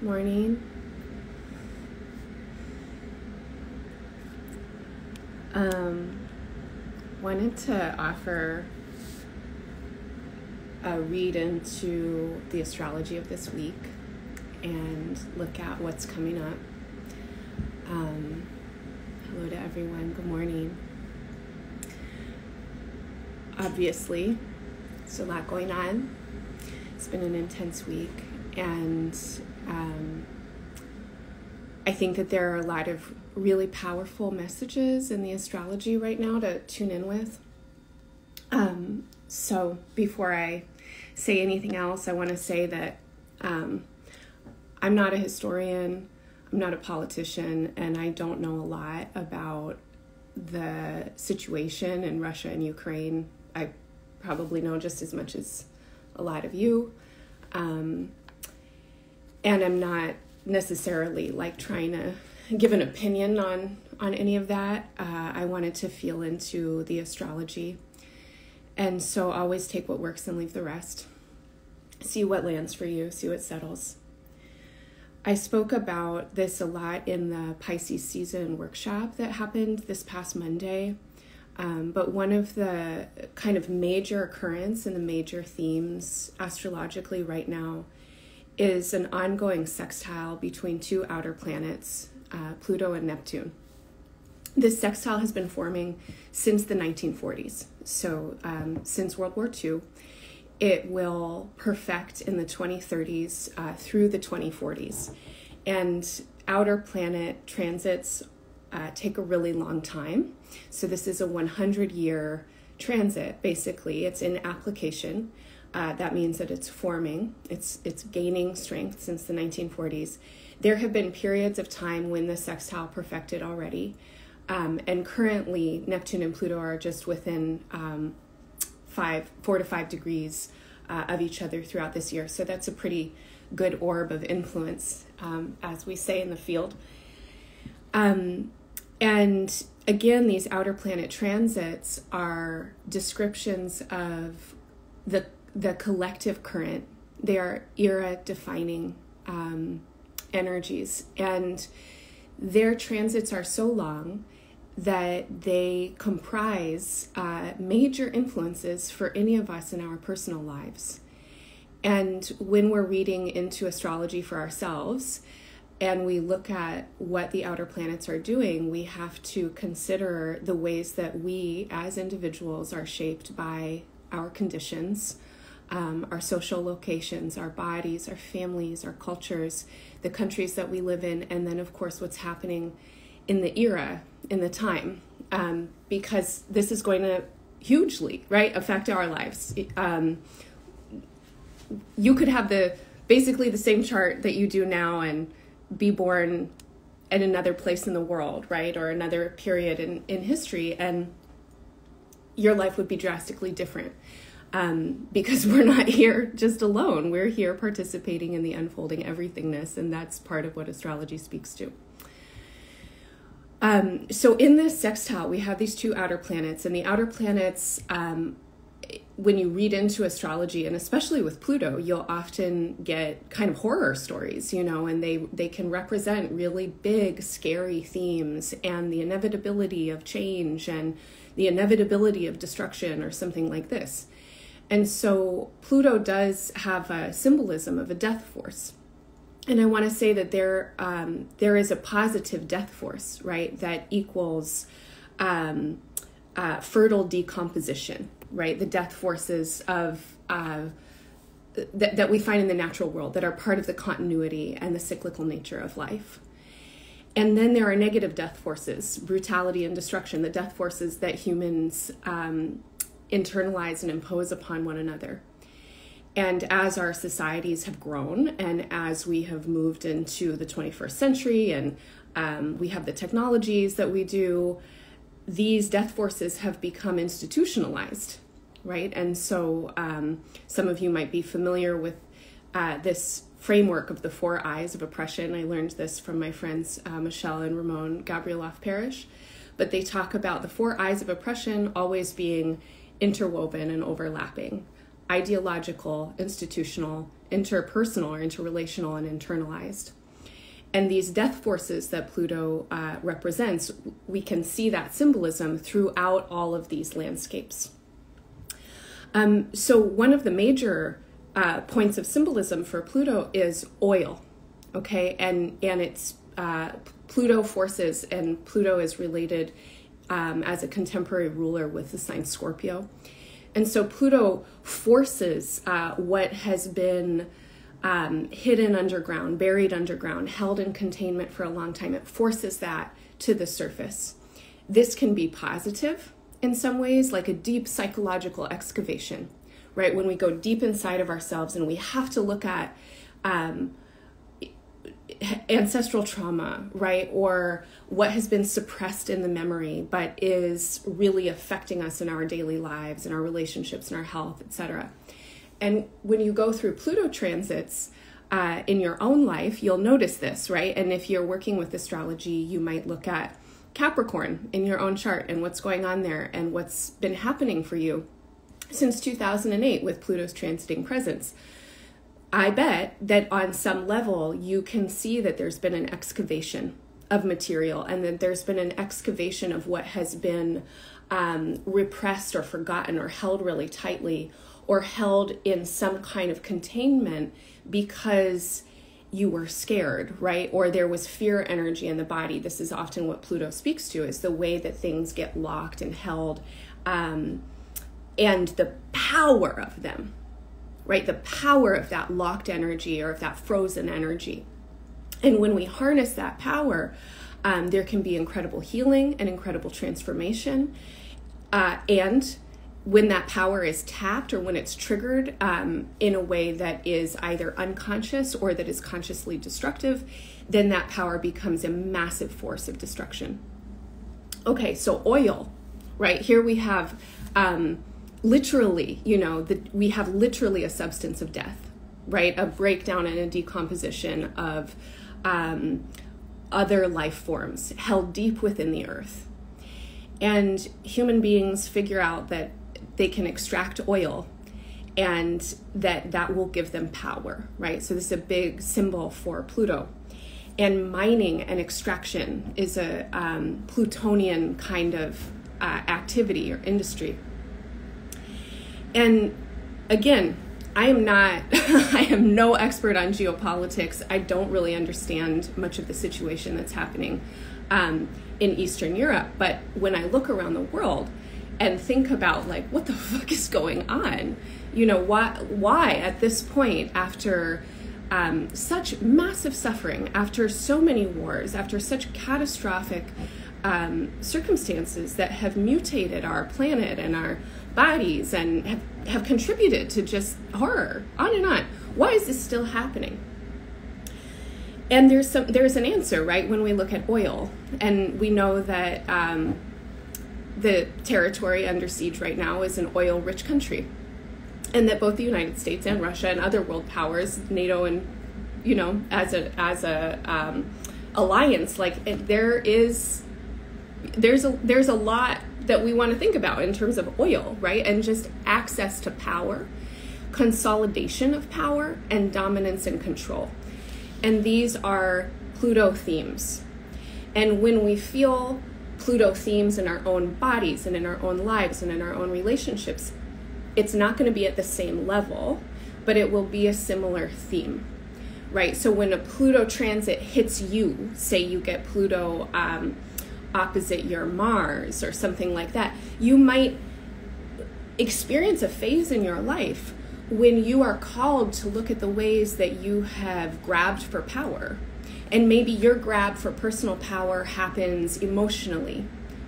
morning. Um, wanted to offer a read into the astrology of this week and look at what's coming up. Um, hello to everyone. Good morning. Obviously, there's a lot going on. It's been an intense week, and um, I think that there are a lot of really powerful messages in the astrology right now to tune in with. Um, so before I say anything else, I want to say that um, I'm not a historian, I'm not a politician, and I don't know a lot about the situation in Russia and Ukraine. I probably know just as much as a lot of you. Um, and I'm not necessarily like trying to give an opinion on on any of that. Uh, I wanted to feel into the astrology, and so always take what works and leave the rest. See what lands for you. See what settles. I spoke about this a lot in the Pisces season workshop that happened this past Monday. Um, but one of the kind of major occurrence and the major themes astrologically right now is an ongoing sextile between two outer planets, uh, Pluto and Neptune. This sextile has been forming since the 1940s, so um, since World War II. It will perfect in the 2030s uh, through the 2040s. And outer planet transits uh, take a really long time. So, this is a 100 year transit, basically. It's in application. Uh, that means that it's forming, it's, it's gaining strength since the 1940s. There have been periods of time when the sextile perfected already. Um, and currently, Neptune and Pluto are just within um, five, four to five degrees uh, of each other throughout this year. So that's a pretty good orb of influence, um, as we say in the field. Um, and again, these outer planet transits are descriptions of the the collective current. They are era defining um, energies, and their transits are so long that they comprise uh, major influences for any of us in our personal lives. And when we're reading into astrology for ourselves and we look at what the outer planets are doing, we have to consider the ways that we as individuals are shaped by our conditions, um, our social locations, our bodies, our families, our cultures, the countries that we live in, and then, of course, what's happening in the era, in the time, um, because this is going to hugely, right, affect our lives. Um, you could have the basically the same chart that you do now and be born in another place in the world, right, or another period in, in history, and your life would be drastically different um, because we're not here just alone. We're here participating in the unfolding everythingness, and that's part of what astrology speaks to. Um, so in this sextile, we have these two outer planets, and the outer planets, um, when you read into astrology, and especially with Pluto, you'll often get kind of horror stories, you know, and they they can represent really big, scary themes and the inevitability of change and the inevitability of destruction or something like this. And so Pluto does have a symbolism of a death force. And I want to say that there um, there is a positive death force, right, that equals um, uh, fertile decomposition, right? The death forces of uh, that, that we find in the natural world that are part of the continuity and the cyclical nature of life. And then there are negative death forces, brutality and destruction, the death forces that humans um, internalize and impose upon one another. And as our societies have grown and as we have moved into the 21st century and um, we have the technologies that we do, these death forces have become institutionalized, right? And so um, some of you might be familiar with uh, this framework of the four I's of oppression. I learned this from my friends uh, Michelle and Ramon Gabrieloff Parish. But they talk about the four I's of oppression always being interwoven and overlapping ideological, institutional, interpersonal or interrelational and internalized. And these death forces that Pluto uh, represents, we can see that symbolism throughout all of these landscapes. Um, so, one of the major uh, points of symbolism for Pluto is oil, okay? And, and it's uh, Pluto forces, and Pluto is related um, as a contemporary ruler with the sign Scorpio. And so Pluto forces uh, what has been um, hidden underground, buried underground, held in containment for a long time. It forces that to the surface. This can be positive in some ways, like a deep psychological excavation, right? When we go deep inside of ourselves and we have to look at um, ancestral trauma, right? Or what has been suppressed in the memory but is really affecting us in our daily lives and our relationships and our health, etc. And when you go through Pluto transits uh, in your own life, you'll notice this, right? And if you're working with astrology, you might look at Capricorn in your own chart and what's going on there and what's been happening for you since 2008 with Pluto's transiting presence. I bet that on some level you can see that there's been an excavation of material and that there's been an excavation of what has been um, repressed or forgotten or held really tightly or held in some kind of containment because you were scared, right? Or there was fear energy in the body. This is often what Pluto speaks to is the way that things get locked and held um, and the power of them, right? The power of that locked energy or of that frozen energy. And when we harness that power, um, there can be incredible healing and incredible transformation. Uh, and when that power is tapped or when it's triggered um, in a way that is either unconscious or that is consciously destructive, then that power becomes a massive force of destruction. Okay, so oil, right? Here we have um, literally, you know, that we have literally a substance of death, right? A breakdown and a decomposition of um, other life forms held deep within the earth. And human beings figure out that they can extract oil and that that will give them power, right? So this is a big symbol for Pluto. And mining and extraction is a um, Plutonian kind of uh, activity or industry. And again, I am not, I am no expert on geopolitics. I don't really understand much of the situation that's happening um, in Eastern Europe. But when I look around the world and think about like what the fuck is going on, you know, why, why at this point after um, such massive suffering, after so many wars, after such catastrophic um, circumstances that have mutated our planet and our bodies and have, have contributed to just horror on and on. Why is this still happening? And there's some there's an answer right when we look at oil. And we know that um, the territory under siege right now is an oil rich country. And that both the united states and russia and other world powers nato and you know as a as a um, alliance like there is there's a there's a lot that we want to think about in terms of oil, right? And just access to power, consolidation of power, and dominance and control. And these are Pluto themes. And when we feel Pluto themes in our own bodies and in our own lives and in our own relationships, it's not going to be at the same level, but it will be a similar theme, right? So when a Pluto transit hits you, say you get Pluto. Um, opposite your Mars or something like that, you might experience a phase in your life when you are called to look at the ways that you have grabbed for power. And maybe your grab for personal power happens emotionally,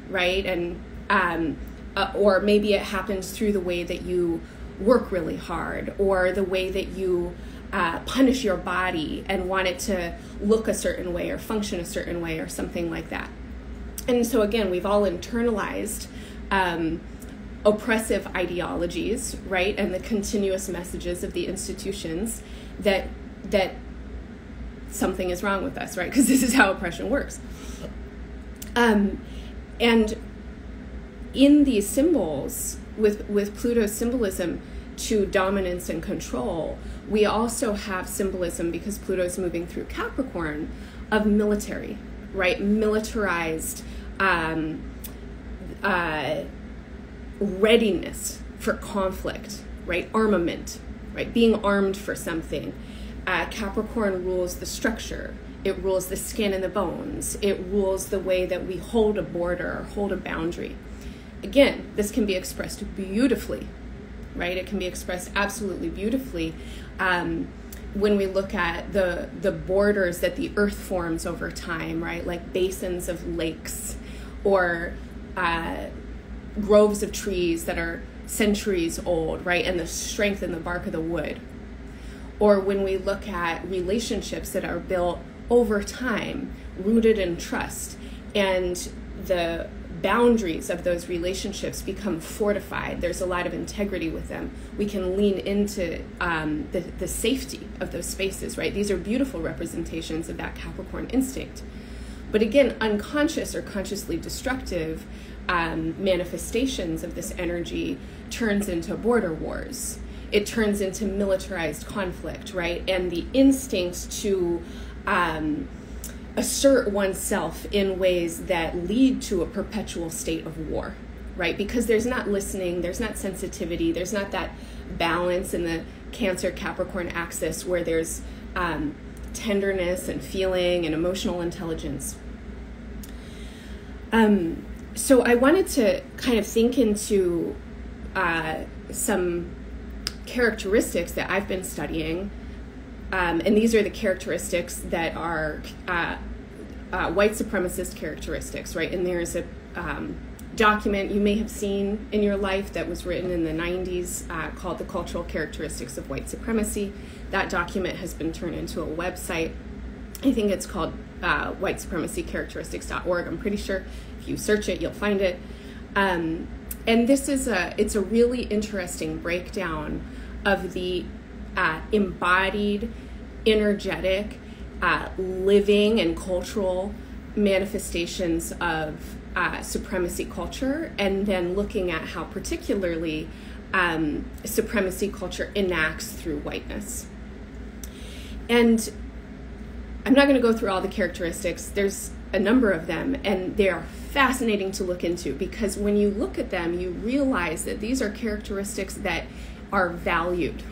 right? And um, uh, or maybe it happens through the way that you work really hard or the way that you uh, punish your body and want it to look a certain way or function a certain way or something like that and so again we've all internalized um, oppressive ideologies right? And the continuous messages of the institutions that that something is wrong with us right? Because this is how oppression works. Um, and in these symbols with with pluto's symbolism to dominance and control, we also have symbolism because Pluto is moving through Capricorn of military, right? Militarized um, uh, readiness for conflict, right? Armament, right? Being armed for something. Uh, Capricorn rules the structure. It rules the skin and the bones. It rules the way that we hold a border, hold a boundary. Again, this can be expressed beautifully, right? It can be expressed absolutely beautifully. Um, when we look at the the borders that the earth forms over time, right, like basins of lakes or uh, groves of trees that are centuries old, right, and the strength in the bark of the wood, or when we look at relationships that are built over time, rooted in trust, and the boundaries of those relationships become fortified. There's a lot of integrity with them. We can lean into um, the, the safety of those spaces, right? These are beautiful representations of that Capricorn instinct. But again, unconscious or consciously destructive um, manifestations of this energy turns into border wars. It turns into militarized conflict, right? And the instinct to um, assert oneself in ways that lead to a perpetual state of war, right? Because there's not listening, there's not sensitivity, there's not that balance in the Cancer Capricorn axis where there's um, tenderness and feeling and emotional intelligence. Um, so I wanted to kind of think into uh, some characteristics that I've been studying um, and these are the characteristics that are uh, uh, white supremacist characteristics, right? And there's a um, document you may have seen in your life that was written in the 90s uh, called The Cultural Characteristics of White Supremacy. That document has been turned into a website. I think it's called uh, whitesupremacycharacteristics.org. I'm pretty sure if you search it, you'll find it. Um, and this is a it's a really interesting breakdown of the uh, embodied, energetic, uh, living, and cultural manifestations of uh, supremacy culture, and then looking at how, particularly, um, supremacy culture enacts through whiteness. And I'm not going to go through all the characteristics, there's a number of them, and they are fascinating to look into because when you look at them, you realize that these are characteristics that are valued.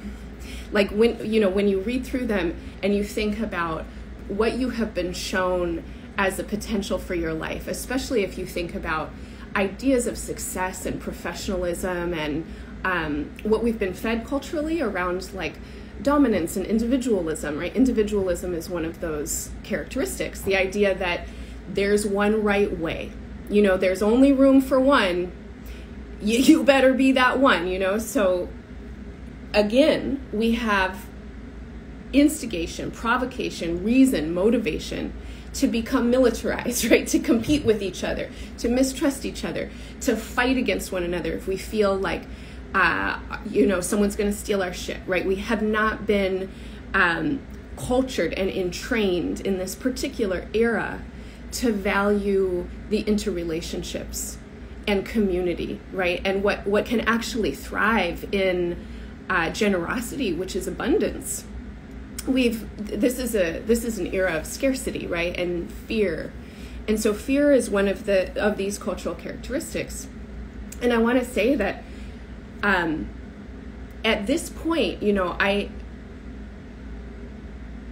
Like when you know when you read through them and you think about what you have been shown as a potential for your life especially if you think about ideas of success and professionalism and um, what we've been fed culturally around like dominance and individualism right? Individualism is one of those characteristics. The idea that there's one right way. You know there's only room for one. You, you better be that one you know? So again, we have instigation, provocation, reason, motivation to become militarized, right? To compete with each other, to mistrust each other, to fight against one another if we feel like, uh, you know, someone's going to steal our shit, right? We have not been um, cultured and entrained in this particular era to value the interrelationships and community, right? And what, what can actually thrive in uh, generosity, which is abundance. We've this is a this is an era of scarcity, right, and fear, and so fear is one of the of these cultural characteristics. And I want to say that um, at this point, you know, I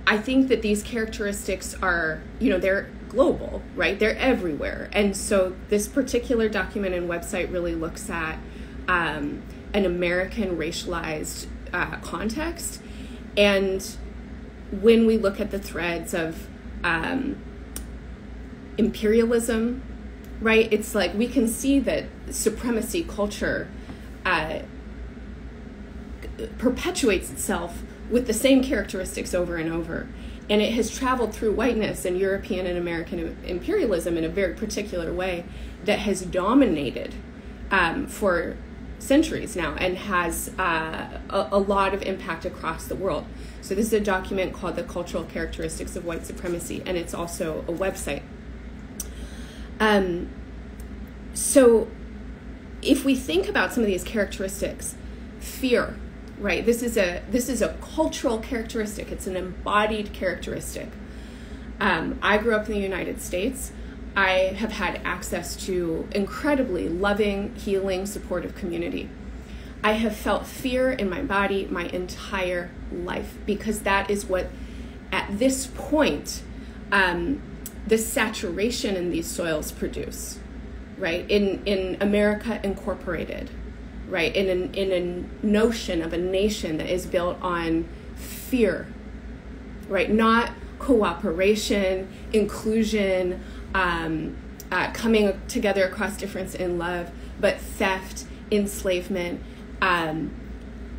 I think that these characteristics are, you know, they're global, right? They're everywhere. And so this particular document and website really looks at um, an American racialized uh, context. And when we look at the threads of um, imperialism, right, it's like we can see that supremacy culture uh, perpetuates itself with the same characteristics over and over. And it has traveled through whiteness and European and American imperialism in a very particular way that has dominated um, for centuries now and has uh, a, a, lot of impact across the world. So, this is a document called The Cultural Characteristics of White Supremacy, and it's also a website. Um, so, if we think about some of these characteristics, fear, right? This is a this is a cultural characteristic. It's an embodied characteristic. Um, I grew up in the United States. I have had access to incredibly loving, healing, supportive community. I have felt fear in my body my entire life because that is what, at this point, um, the saturation in these soils produce, right? In in America Incorporated, right? In an, in a notion of a nation that is built on fear, right? Not cooperation, inclusion, um, uh, coming together across difference in love, but theft, enslavement, um,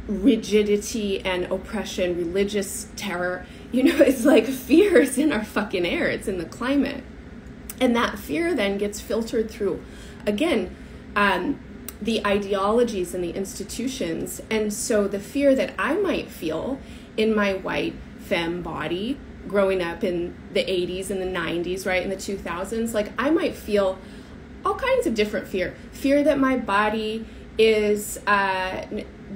rigidity and oppression, religious terror. You know, it's like fear is in our fucking air, it's in the climate. And that fear then gets filtered through, again, um, the ideologies and the institutions. And so the fear that I might feel in my white femme body growing up in the 80s and the 90s, right, in the 2000s, like I might feel all kinds of different fear. Fear that my body is uh,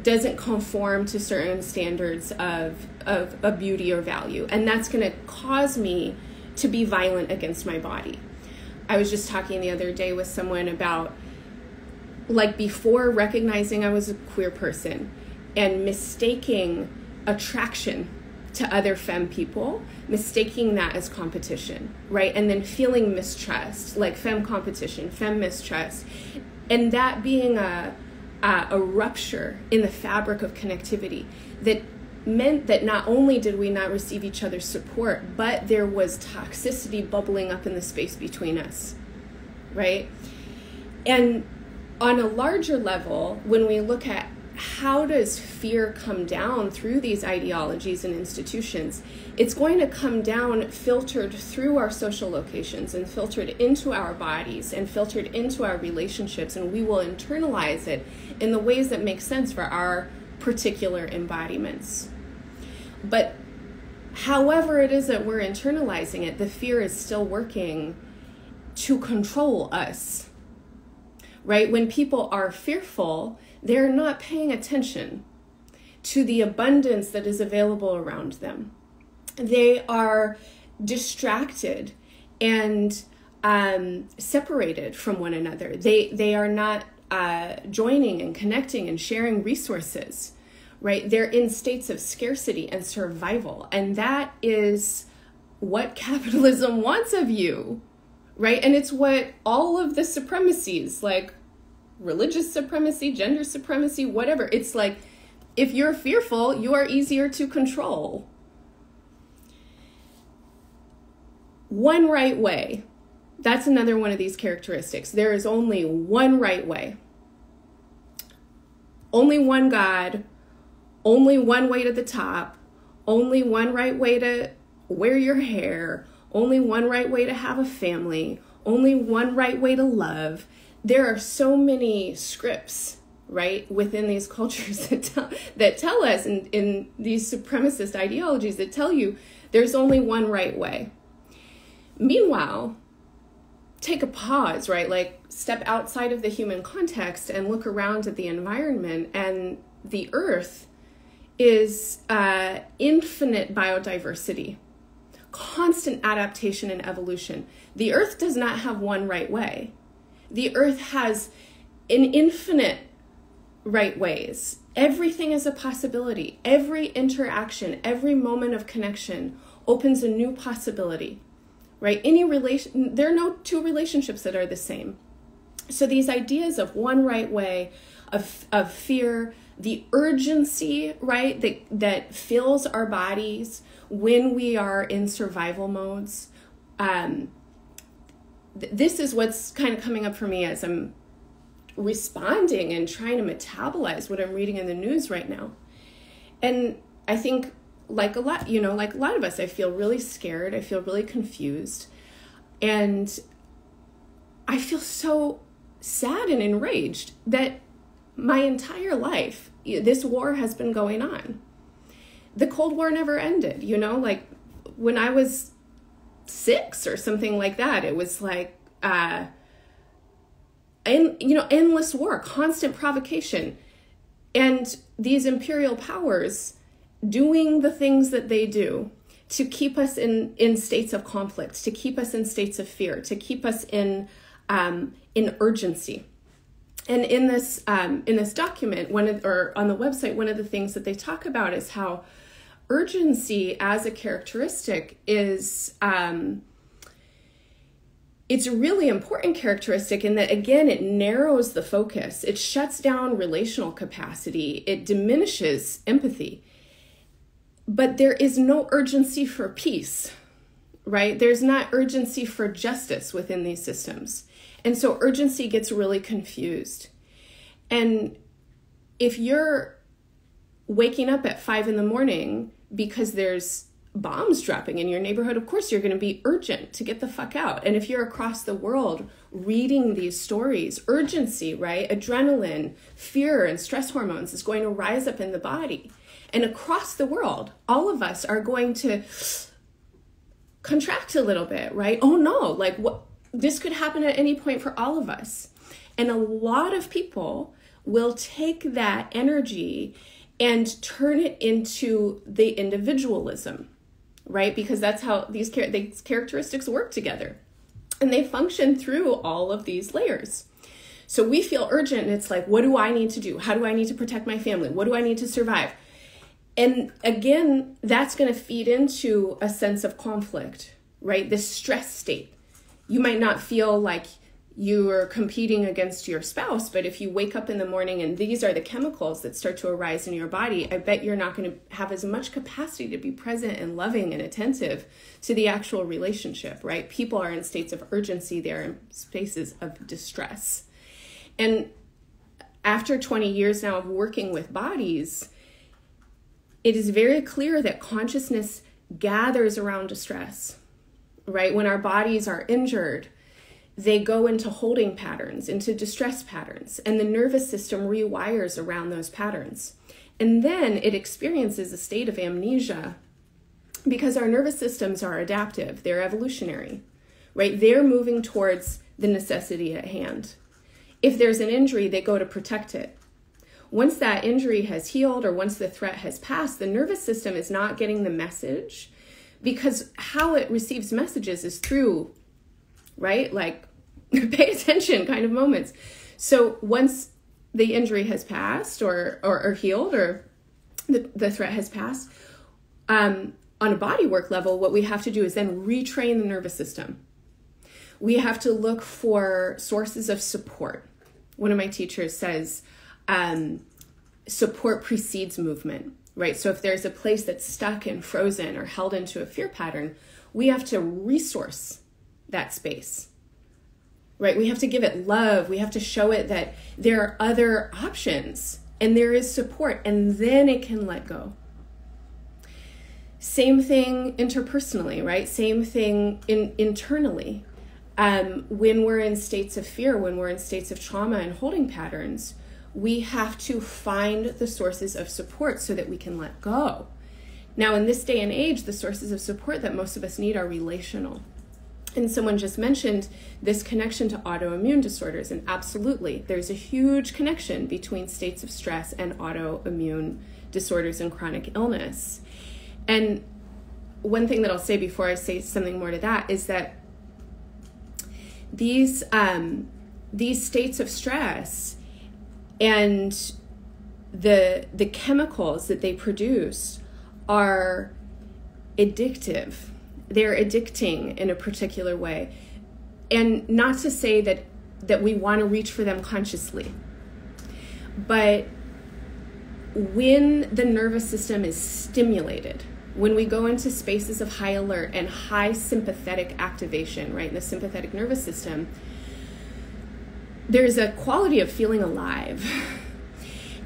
doesn't conform to certain standards of, of a beauty or value, and that's going to cause me to be violent against my body. I was just talking the other day with someone about like before recognizing I was a queer person and mistaking attraction to other femme people, mistaking that as competition, right? And then feeling mistrust, like femme competition, femme mistrust, and that being a a, a rupture in the fabric of connectivity that meant that not only did we not receive each other's support, but there was toxicity bubbling up in the space between us, right? And on a larger level, when we look at how does fear come down through these ideologies and institutions? It's going to come down filtered through our social locations and filtered into our bodies and filtered into our relationships, and we will internalize it in the ways that make sense for our particular embodiments. But however it is that we're internalizing it, the fear is still working to control us. Right? When people are fearful, they're not paying attention to the abundance that is available around them. They are distracted and um, separated from one another. They they are not uh, joining and connecting and sharing resources. Right? They're in states of scarcity and survival, and that is what capitalism wants of you. Right? And it's what all of the supremacies like religious supremacy, gender supremacy, whatever. It's like if you're fearful, you are easier to control. One right way. That's another one of these characteristics. There is only one right way. Only one God, only one way to the top, only one right way to wear your hair, only one right way to have a family, only one right way to love. There are so many scripts right within these cultures that tell, that tell us in, in these supremacist ideologies that tell you there's only one right way. Meanwhile take a pause right like step outside of the human context and look around at the environment and the earth is uh, infinite biodiversity constant adaptation and evolution the earth does not have one right way the earth has an infinite right ways. Everything is a possibility. Every interaction, every moment of connection opens a new possibility. Right? Any relation there are no two relationships that are the same. So these ideas of one right way, of of fear, the urgency, right, that that fills our bodies when we are in survival modes. Um, this is what's kind of coming up for me as I'm responding and trying to metabolize what I'm reading in the news right now. And I think like a lot, you know, like a lot of us, I feel really scared. I feel really confused. And I feel so sad and enraged that my entire life, this war has been going on. The Cold War never ended, you know, like when I was six or something like that. It was like, uh, and you know, endless war, constant provocation. And these imperial powers doing the things that they do to keep us in, in states of conflict, to keep us in states of fear, to keep us in, um, in urgency. And in this um, in this document, one of, or on the website, one of the things that they talk about is how urgency as a characteristic is um, it's a really important characteristic in that again it narrows the focus. It shuts down relational capacity. It diminishes empathy. But there is no urgency for peace right? There's not urgency for justice within these systems and so urgency gets really confused and if you're waking up at five in the morning because there's bombs dropping in your neighborhood, of course you're going to be urgent to get the fuck out. And if you're across the world reading these stories, urgency, right? Adrenaline, fear, and stress hormones is going to rise up in the body. And across the world, all of us are going to contract a little bit, right? Oh no, like what this could happen at any point for all of us. And a lot of people will take that energy and turn it into the individualism right? Because that's how these, char- these characteristics work together. And they function through all of these layers. So we feel urgent, and it's like, what do I need to do? How do I need to protect my family? What do I need to survive? And again, that's going to feed into a sense of conflict, right? This stress state. You might not feel like you are competing against your spouse, but if you wake up in the morning and these are the chemicals that start to arise in your body, I bet you're not going to have as much capacity to be present and loving and attentive to the actual relationship, right? People are in states of urgency, they're in spaces of distress. And after 20 years now of working with bodies, it is very clear that consciousness gathers around distress, right? When our bodies are injured, they go into holding patterns, into distress patterns, and the nervous system rewires around those patterns. And then it experiences a state of amnesia because our nervous systems are adaptive, they're evolutionary, right? They're moving towards the necessity at hand. If there's an injury, they go to protect it. Once that injury has healed or once the threat has passed, the nervous system is not getting the message because how it receives messages is through right? Like pay attention kind of moments. So once the injury has passed or, or, or healed or the, the threat has passed, um, on a body work level, what we have to do is then retrain the nervous system. We have to look for sources of support. One of my teachers says, um, support precedes movement, right? So if there's a place that's stuck and frozen or held into a fear pattern, we have to resource that space right? We have to give it love. We have to show it that there are other options and there is support, and then it can let go. Same thing interpersonally, right? Same thing in, internally. Um, when we're in states of fear, when we're in states of trauma and holding patterns, we have to find the sources of support so that we can let go. Now, in this day and age, the sources of support that most of us need are relational and someone just mentioned this connection to autoimmune disorders, and absolutely, there's a huge connection between states of stress and autoimmune disorders and chronic illness. And one thing that I'll say before I say something more to that is that these um, these states of stress and the the chemicals that they produce are addictive they're addicting in a particular way. And not to say that that we want to reach for them consciously. But when the nervous system is stimulated, when we go into spaces of high alert and high sympathetic activation, right, in the sympathetic nervous system, there's a quality of feeling alive.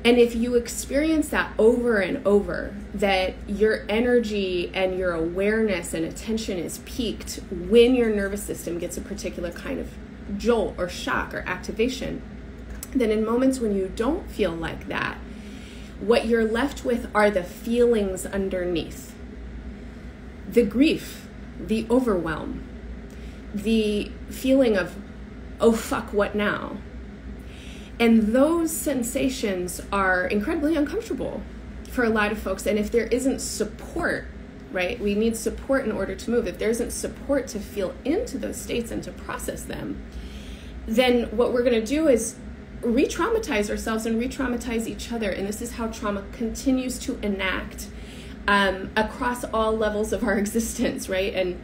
And if you experience that over and over, that your energy and your awareness and attention is peaked when your nervous system gets a particular kind of jolt or shock or activation, then in moments when you don't feel like that, what you're left with are the feelings underneath. The grief, the overwhelm, the feeling of, oh fuck, what now? And those sensations are incredibly uncomfortable for a lot of folks. And if there isn't support, right, we need support in order to move. If there isn't support to feel into those states and to process them, then what we're going to do is re traumatize ourselves and re traumatize each other. And this is how trauma continues to enact um, across all levels of our existence, right? And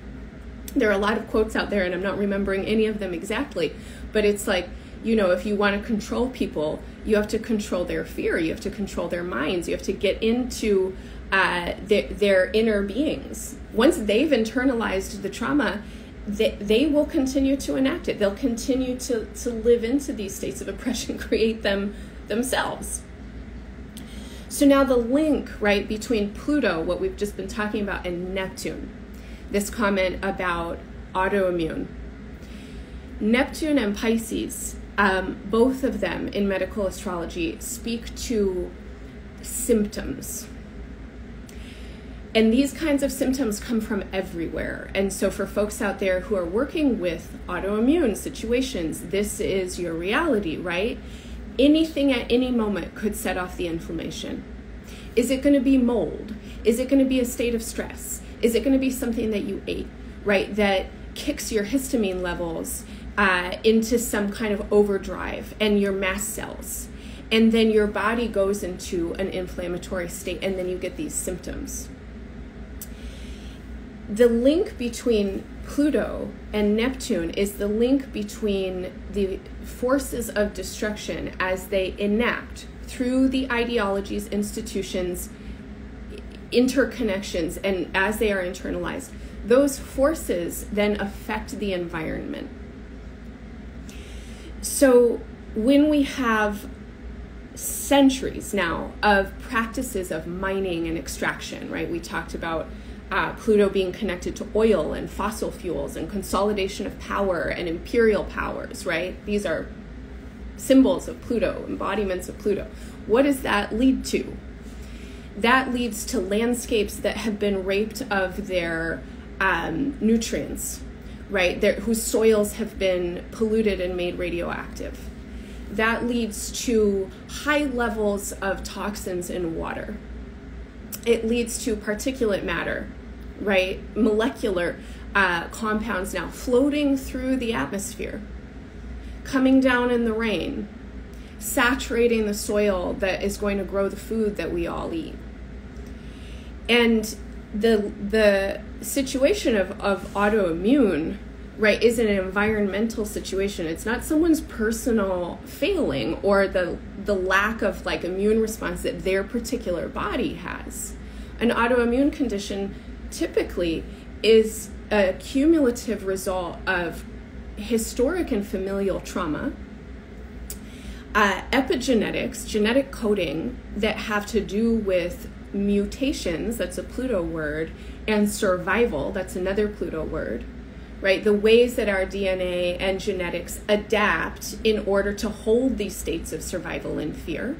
there are a lot of quotes out there, and I'm not remembering any of them exactly, but it's like, you know, if you want to control people, you have to control their fear, you have to control their minds, you have to get into uh, their, their inner beings. Once they've internalized the trauma, they, they will continue to enact it. They'll continue to, to live into these states of oppression, create them themselves. So now the link, right, between Pluto, what we've just been talking about, and Neptune, this comment about autoimmune. Neptune and Pisces, um, both of them in medical astrology, speak to symptoms. And these kinds of symptoms come from everywhere. And so, for folks out there who are working with autoimmune situations, this is your reality, right? anything at any moment could set off the inflammation. Is it going to be mold? Is it going to be a state of stress? Is it going to be something that you ate, right, that kicks your histamine levels uh, into some kind of overdrive and your mast cells? And then your body goes into an inflammatory state, and then you get these symptoms. The link between Pluto and Neptune is the link between the forces of destruction as they enact through the ideologies, institutions, interconnections, and as they are internalized. Those forces then affect the environment. So when we have centuries now of practices of mining and extraction, right? We talked about uh, Pluto being connected to oil and fossil fuels and consolidation of power and imperial powers, right? These are symbols of Pluto, embodiments of Pluto. What does that lead to? That leads to landscapes that have been raped of their um, nutrients, right? Their, whose soils have been polluted and made radioactive. That leads to high levels of toxins in water. It leads to particulate matter right, molecular uh, compounds now floating through the atmosphere, coming down in the rain, saturating the soil that is going to grow the food that we all eat. And the the situation of, of autoimmune right is an environmental situation it's not someone's personal failing or the the lack of like immune response that their particular body has an autoimmune condition typically is a cumulative result of historic and familial trauma, uh, epigenetics, genetic coding that have to do with mutations, that's a Pluto word, and survival, that's another Pluto word, right? The ways that our DNA and genetics adapt in order to hold these states of survival and fear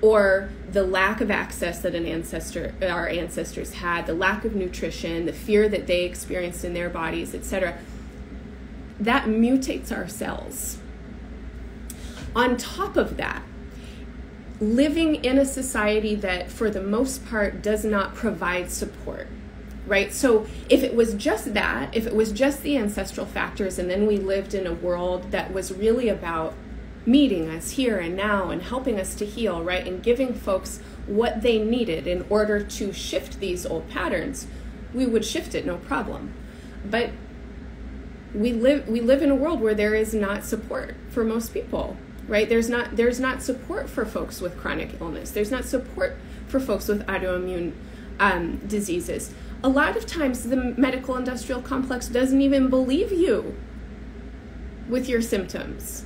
or the lack of access that an ancestor our ancestors had the lack of nutrition the fear that they experienced in their bodies etc that mutates our cells on top of that living in a society that for the most part does not provide support right so if it was just that if it was just the ancestral factors and then we lived in a world that was really about meeting us here and now and helping us to heal, right? And giving folks what they needed in order to shift these old patterns, we would shift it no problem. But we live we live in a world where there is not support for most people, right? There's not there's not support for folks with chronic illness. There's not support for folks with autoimmune um, diseases. A lot of times, the medical industrial complex doesn't even believe you with your symptoms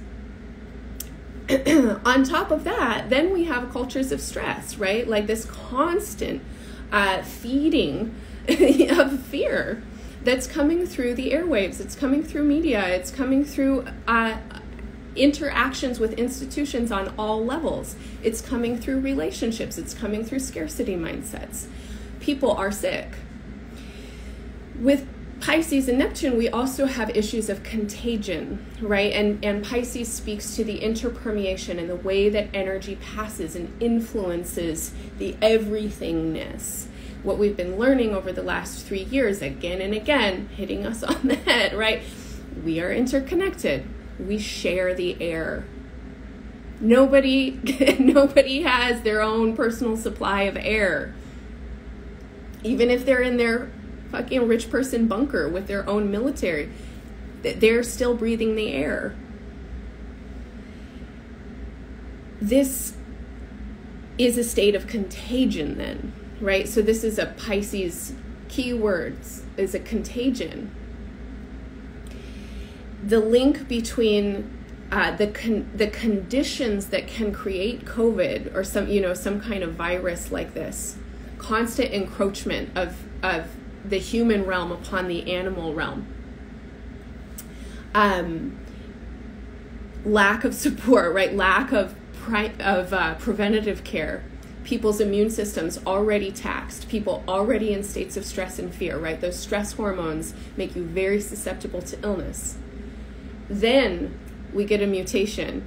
on top of that, then we have cultures of stress, right? Like this constant uh, feeding of fear that's coming through the airwaves, it's coming through media, it's coming through uh, interactions with institutions on all levels, it's coming through relationships, it's coming through scarcity mindsets. People are sick. With Pisces and Neptune, we also have issues of contagion, right? And and Pisces speaks to the interpermeation and the way that energy passes and influences the everythingness. What we've been learning over the last three years, again and again, hitting us on the head, right? We are interconnected. We share the air. Nobody nobody has their own personal supply of air. Even if they're in their fucking rich person bunker with their own military. They're still breathing the air. This is a state of contagion, then, right? So, this is a Pisces keywords is a contagion. The link between uh, the con- the conditions that can create COVID or some you know some kind of virus like this, constant encroachment of of the human realm upon the animal realm. Um, lack of support, right? Lack of pri- of uh, preventative care. People's immune systems already taxed. People already in states of stress and fear, right? Those stress hormones make you very susceptible to illness. Then we get a mutation,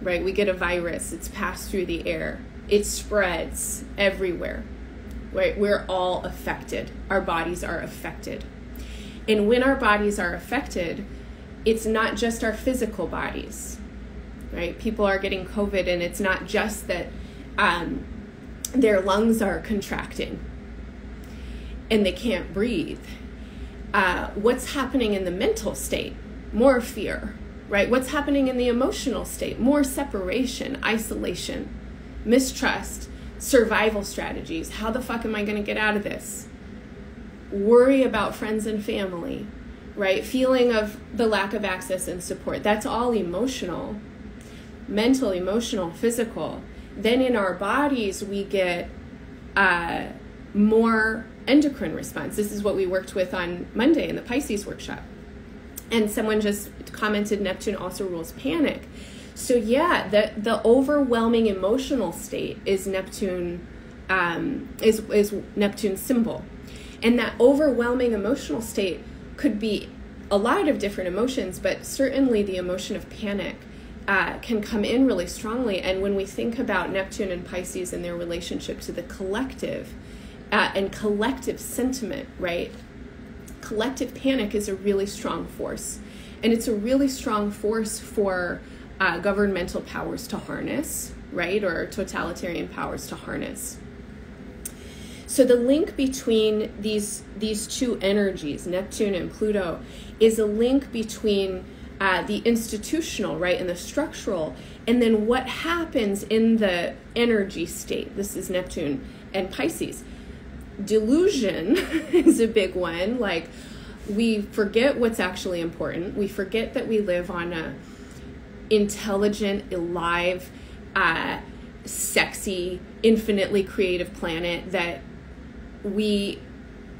right? We get a virus. It's passed through the air. It spreads everywhere right? We're all affected. Our bodies are affected. And when our bodies are affected, it's not just our physical bodies, right? People are getting COVID, and it's not just that um, their lungs are contracting and they can't breathe. Uh, what's happening in the mental state? More fear, right? What's happening in the emotional state? More separation, isolation, mistrust, survival strategies. How the fuck am I going to get out of this? Worry about friends and family, right? Feeling of the lack of access and support. That's all emotional, mental, emotional, physical. Then in our bodies, we get uh, more endocrine response. This is what we worked with on Monday in the Pisces workshop. And someone just commented Neptune also rules panic so yeah, the the overwhelming emotional state is Neptune um, is is Neptune's symbol, and that overwhelming emotional state could be a lot of different emotions, but certainly the emotion of panic uh, can come in really strongly. And when we think about Neptune and Pisces and their relationship to the collective uh, and collective sentiment, right? Collective panic is a really strong force, and it's a really strong force for uh, governmental powers to harness, right, or totalitarian powers to harness. So the link between these these two energies, Neptune and Pluto, is a link between uh, the institutional, right, and the structural, and then what happens in the energy state. This is Neptune and Pisces. Delusion is a big one. Like we forget what's actually important. We forget that we live on a intelligent, alive, uh, sexy, infinitely creative planet that we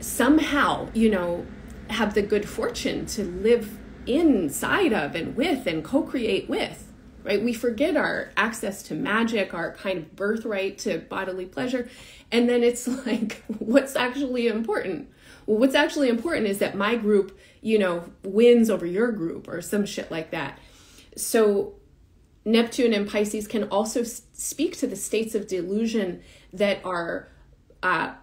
somehow, you know, have the good fortune to live inside of and with and co create with, right? We forget our access to magic, our kind of birthright to bodily pleasure. And then it's like, what's actually important? Well, what's actually important is that my group, you know, wins over your group or some shit like that. So Neptune and Pisces can also speak to the states of delusion that are uh,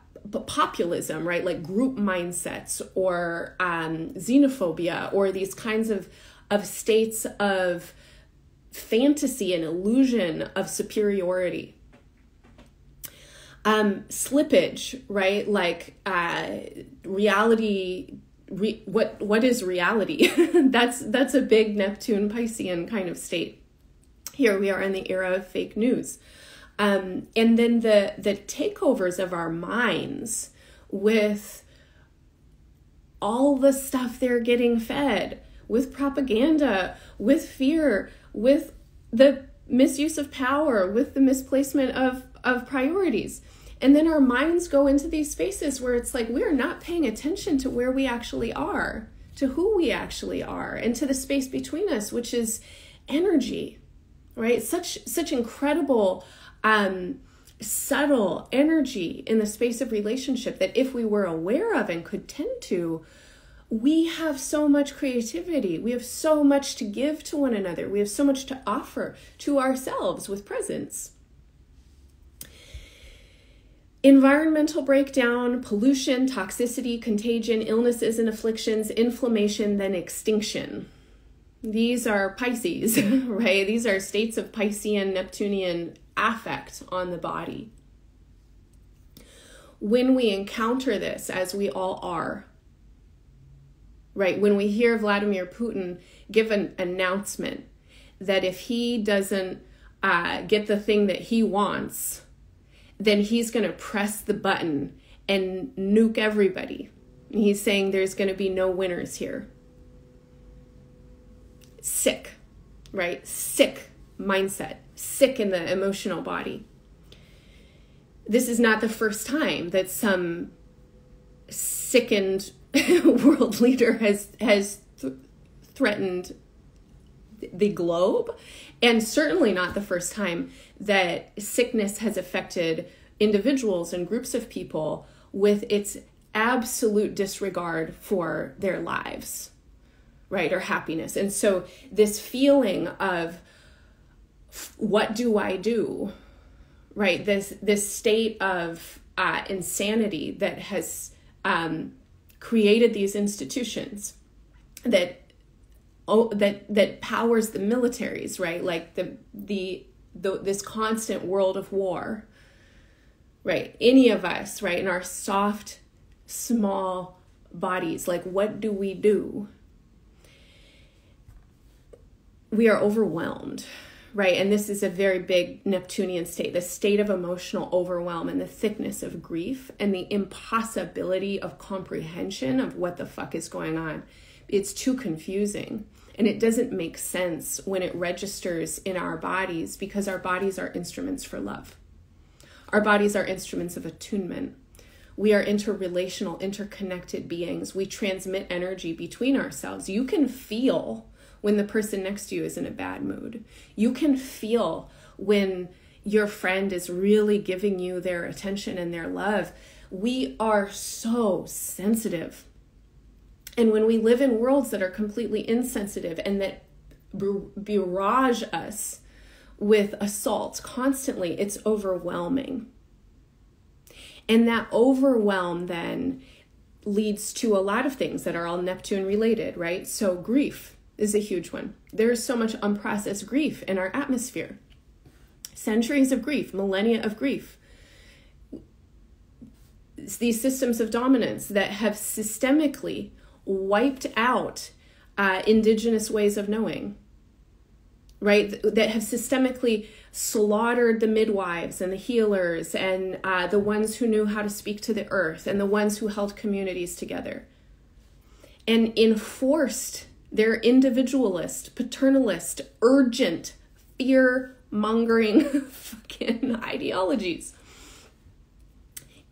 populism, right? Like group mindsets or um, xenophobia or these kinds of, of states of fantasy and illusion of superiority. Um, slippage, right? Like uh, reality Re, what what is reality that's that's a big neptune piscean kind of state here we are in the era of fake news um, and then the the takeovers of our minds with all the stuff they're getting fed with propaganda with fear with the misuse of power with the misplacement of of priorities and then our minds go into these spaces where it's like we're not paying attention to where we actually are, to who we actually are, and to the space between us, which is energy, right? Such such incredible um subtle energy in the space of relationship that if we were aware of and could tend to, we have so much creativity. We have so much to give to one another. We have so much to offer to ourselves with presence. Environmental breakdown, pollution, toxicity, contagion, illnesses and afflictions, inflammation, then extinction. These are Pisces, right? These are states of Piscean, Neptunian affect on the body. When we encounter this, as we all are, right? When we hear Vladimir Putin give an announcement that if he doesn't uh, get the thing that he wants, then he's going to press the button and nuke everybody. He's saying there's going to be no winners here. Sick, right? Sick mindset, sick in the emotional body. This is not the first time that some sickened world leader has has th- threatened the globe and certainly not the first time that sickness has affected individuals and groups of people with its absolute disregard for their lives right or happiness. And so this feeling of what do i do? right this this state of uh, insanity that has um, created these institutions that oh that that powers the militaries right? Like the the, the this constant world of war right? Any of us right in our soft small bodies like what do we do? We are overwhelmed right? And this is a very big Neptunian state, the state of emotional overwhelm and the thickness of grief and the impossibility of comprehension of what the fuck is going on. It's too confusing. And it doesn't make sense when it registers in our bodies because our bodies are instruments for love. Our bodies are instruments of attunement. We are interrelational, interconnected beings. We transmit energy between ourselves. You can feel when the person next to you is in a bad mood. You can feel when your friend is really giving you their attention and their love. We are so sensitive. And when we live in worlds that are completely insensitive and that barrage us with assaults constantly, it's overwhelming. And that overwhelm then leads to a lot of things that are all Neptune related, right? So, grief is a huge one. There is so much unprocessed grief in our atmosphere. Centuries of grief, millennia of grief. It's these systems of dominance that have systemically wiped out uh, indigenous ways of knowing, right? That have systemically slaughtered the midwives and the healers and uh, the ones who knew how to speak to the earth and the ones who held communities together and enforced their individualist, paternalist, urgent, fear mongering fucking ideologies.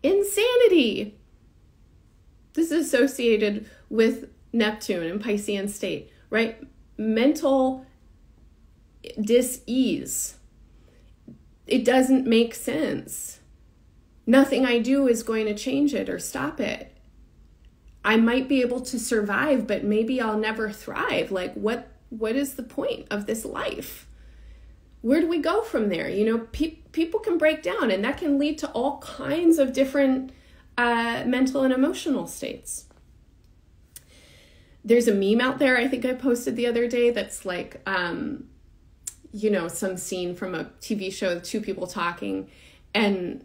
Insanity. This is associated with Neptune and Piscean state, right? Mental dis-ease. It doesn't make sense. Nothing I do is going to change it or stop it. I might be able to survive, but maybe I'll never thrive. Like what what is the point of this life? Where do we go from there? You know, pe- people can break down, and that can lead to all kinds of different uh, mental and emotional states. There's a meme out there I think I posted the other day that's like, um, you know, some scene from a TV show, two people talking, and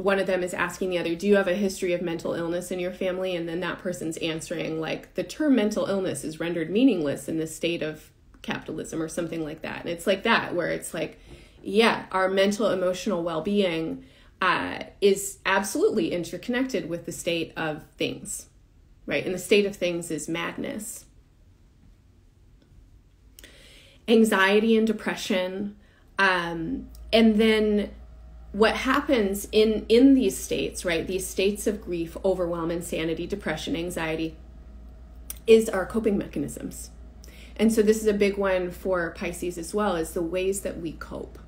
one of them is asking the other, Do you have a history of mental illness in your family? And then that person's answering, like, the term mental illness is rendered meaningless in the state of capitalism or something like that. And it's like that, where it's like, yeah, our mental emotional well being uh, is absolutely interconnected with the state of things, right? And the state of things is madness. Anxiety and depression. Um, and then what happens in in these states right these states of grief overwhelm insanity depression anxiety is our coping mechanisms and so this is a big one for pisces as well is the ways that we cope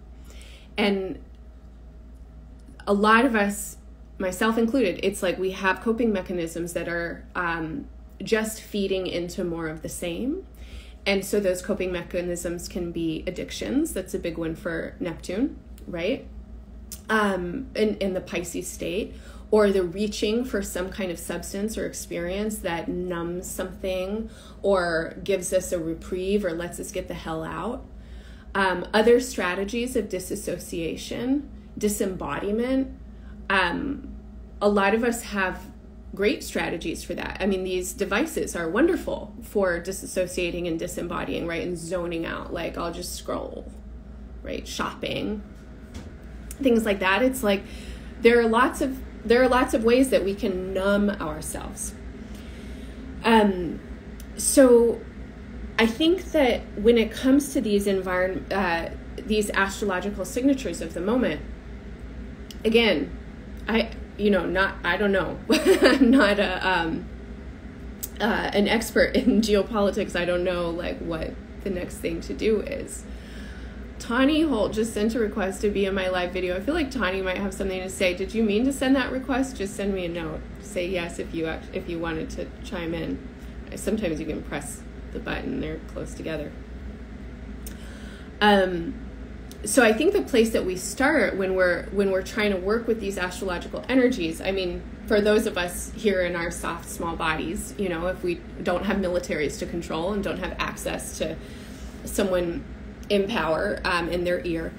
and a lot of us myself included it's like we have coping mechanisms that are um, just feeding into more of the same. And so those coping mechanisms can be addictions. That's a big one for Neptune, right? Um, in, in the Pisces state, or the reaching for some kind of substance or experience that numbs something or gives us a reprieve or lets us get the hell out. Um, other strategies of disassociation, disembodiment. Um, a lot of us have great strategies for that. I mean, these devices are wonderful for disassociating and disembodying, right? And zoning out. Like, I'll just scroll, right? Shopping, things like that. It's like there are lots of there are lots of ways that we can numb ourselves. Um, so I think that when it comes to these environment, uh, these astrological signatures of the moment, again, I you know not I don't know, I'm not a um, uh, an expert in geopolitics. I don't know like what the next thing to do is. Tawny Holt just sent a request to be in my live video. I feel like Tawny might have something to say. Did you mean to send that request? Just send me a note. Say yes if you if you wanted to chime in. Sometimes you can press the button; they're close together. Um, so I think the place that we start when we're when we're trying to work with these astrological energies. I mean, for those of us here in our soft, small bodies, you know, if we don't have militaries to control and don't have access to someone in power um, in their ear.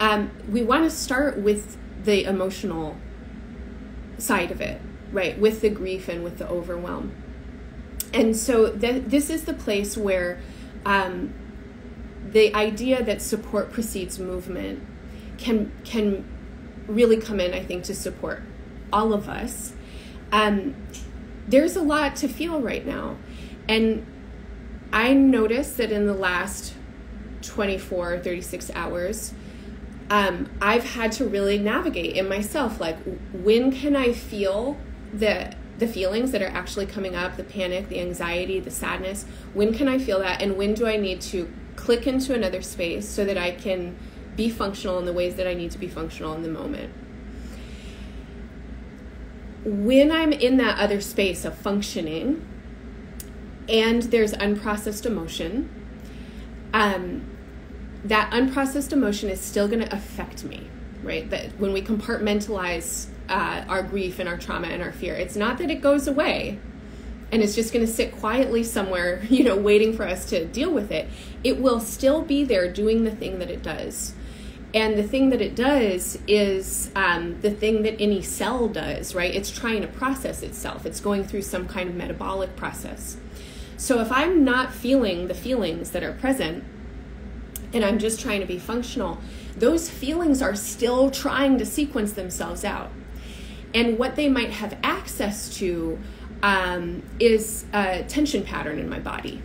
Um, we want to start with the emotional side of it, right? With the grief and with the overwhelm. And so th- this is the place where um, the idea that support precedes movement can can really come in, I think, to support all of us. Um, there's a lot to feel right now, and I noticed that in the last 24, 36 hours, um, I've had to really navigate in myself. Like, when can I feel the the feelings that are actually coming up, the panic, the anxiety, the sadness? When can I feel that, and when do I need to click into another space so that I can be functional in the ways that I need to be functional in the moment? When I'm in that other space of functioning, and there's unprocessed emotion, um, that unprocessed emotion is still going to affect me, right? That when we compartmentalize uh, our grief and our trauma and our fear, it's not that it goes away and it's just going to sit quietly somewhere, you know, waiting for us to deal with it. It will still be there doing the thing that it does. And the thing that it does is um, the thing that any cell does, right? It's trying to process itself, it's going through some kind of metabolic process. So if I'm not feeling the feelings that are present and I'm just trying to be functional, those feelings are still trying to sequence themselves out. And what they might have access to um, is a tension pattern in my body,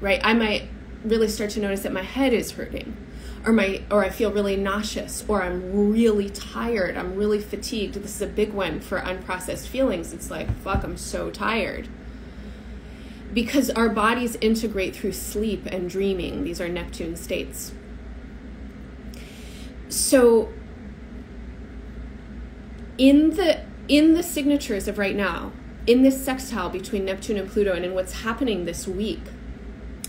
right? I might really start to notice that my head is hurting or my or I feel really nauseous or I'm really tired, I'm really fatigued. This is a big one for unprocessed feelings. It's like, fuck, I'm so tired because our bodies integrate through sleep and dreaming. These are Neptune states. So in the in the signatures of right now, in this sextile between Neptune and Pluto and in what's happening this week,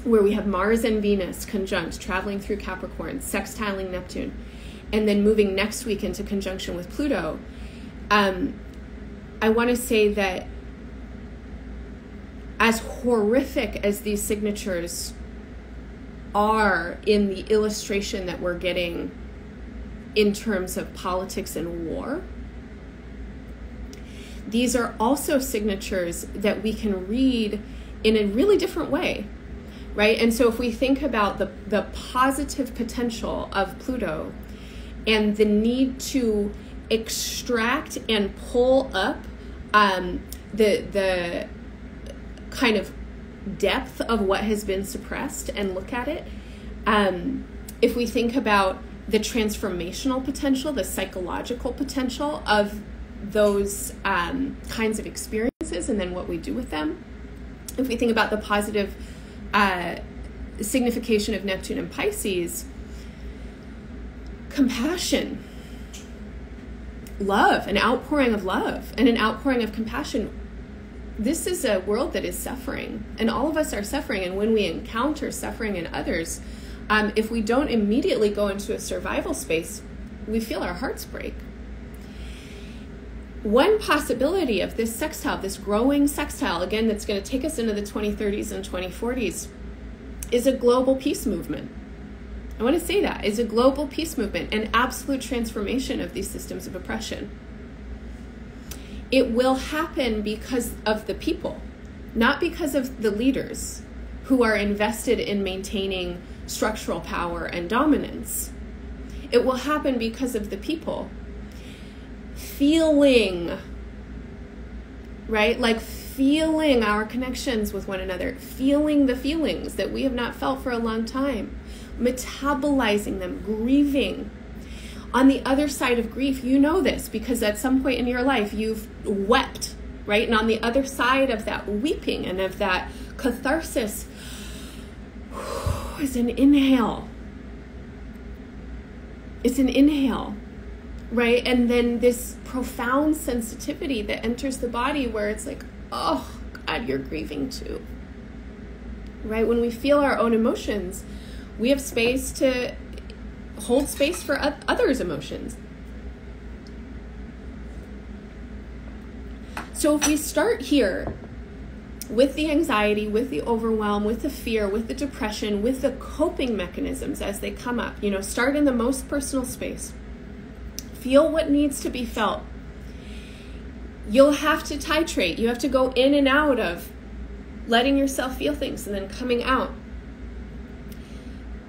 where we have Mars and Venus conjunct traveling through Capricorn, sextiling Neptune, and then moving next week into conjunction with Pluto, um, I want to say that as horrific as these signatures are in the illustration that we're getting in terms of politics and war, these are also signatures that we can read in a really different way, right? And so if we think about the, the positive potential of Pluto and the need to extract and pull up um, the, the kind of depth of what has been suppressed and look at it. Um, if we think about the transformational potential, the psychological potential of those um, kinds of experiences, and then what we do with them. If we think about the positive uh, signification of Neptune and Pisces, compassion, love, an outpouring of love, and an outpouring of compassion this is a world that is suffering, and all of us are suffering. And when we encounter suffering in others, um, if we don't immediately go into a survival space, we feel our hearts break. One possibility of this sextile, this growing sextile, again, that's going to take us into the 2030s and 2040s, is a global peace movement. I want to say that is a global peace movement and absolute transformation of these systems of oppression it will happen because of the people, not because of the leaders who are invested in maintaining structural power and dominance. It will happen because of the people feeling, right? Like feeling our connections with one another, feeling the feelings that we have not felt for a long time, metabolizing them, grieving on the other side of grief, you know this because at some point in your life you've wept, right? And on the other side of that weeping and of that catharsis is an inhale. It's an inhale, right? And then this profound sensitivity that enters the body where it's like, oh, God, you're grieving too. Right? When we feel our own emotions, we have space to hold space for others' emotions. So if we start here with the anxiety, with the overwhelm, with the fear, with the depression, with the coping mechanisms as they come up, you know, start in the most personal space. Feel what needs to be felt. You'll have to titrate. You have to go in and out of letting yourself feel things and then coming out.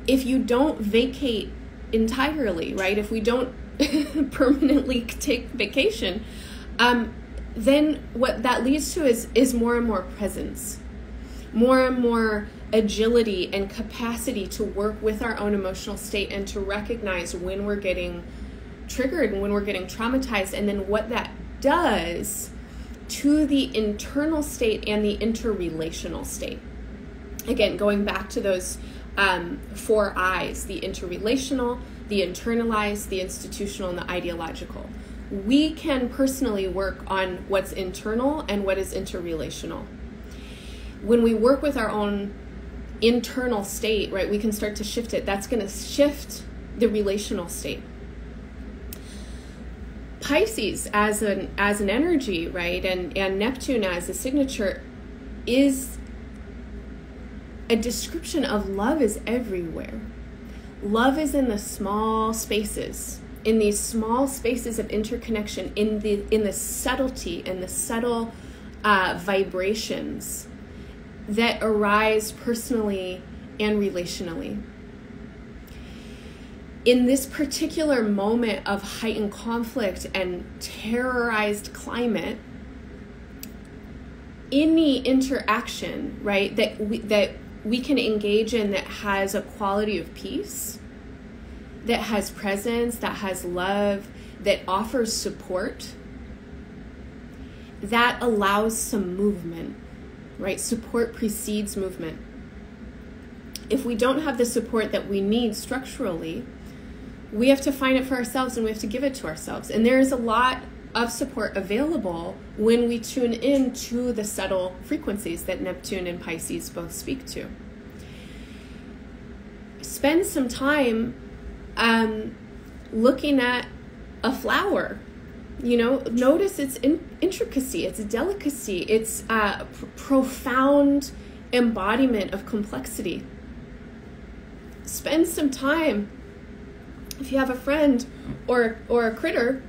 If you don't vacate entirely, right? If we don't permanently take vacation, um, then what that leads to is is more and more presence, more and more agility and capacity to work with our own emotional state and to recognize when we're getting triggered and when we're getting traumatized, and then what that does to the internal state and the interrelational state. Again, going back to those um, four I's the interrelational, the internalized, the institutional, and the ideological. We can personally work on what's internal and what is interrelational. When we work with our own internal state, right, we can start to shift it. That's going to shift the relational state. Pisces as an as an energy, right, and and Neptune as a signature is a description of love is everywhere. Love is in the small spaces, in these small spaces of interconnection, in the in the subtlety and the subtle uh, vibrations that arise personally and relationally. In this particular moment of heightened conflict and terrorized climate, any interaction, right, that we, that we can engage in that has a quality of peace, that has presence, that has love, that offers support, that allows some movement, right? Support precedes movement. If we don't have the support that we need structurally, we have to find it for ourselves and we have to give it to ourselves. And there is a lot of support available when we tune in to the subtle frequencies that Neptune and Pisces both speak to. Spend some time um, looking at a flower. You know, notice its in- intricacy, its delicacy, its uh, pr- profound embodiment of complexity. Spend some time, if you have a friend or or a critter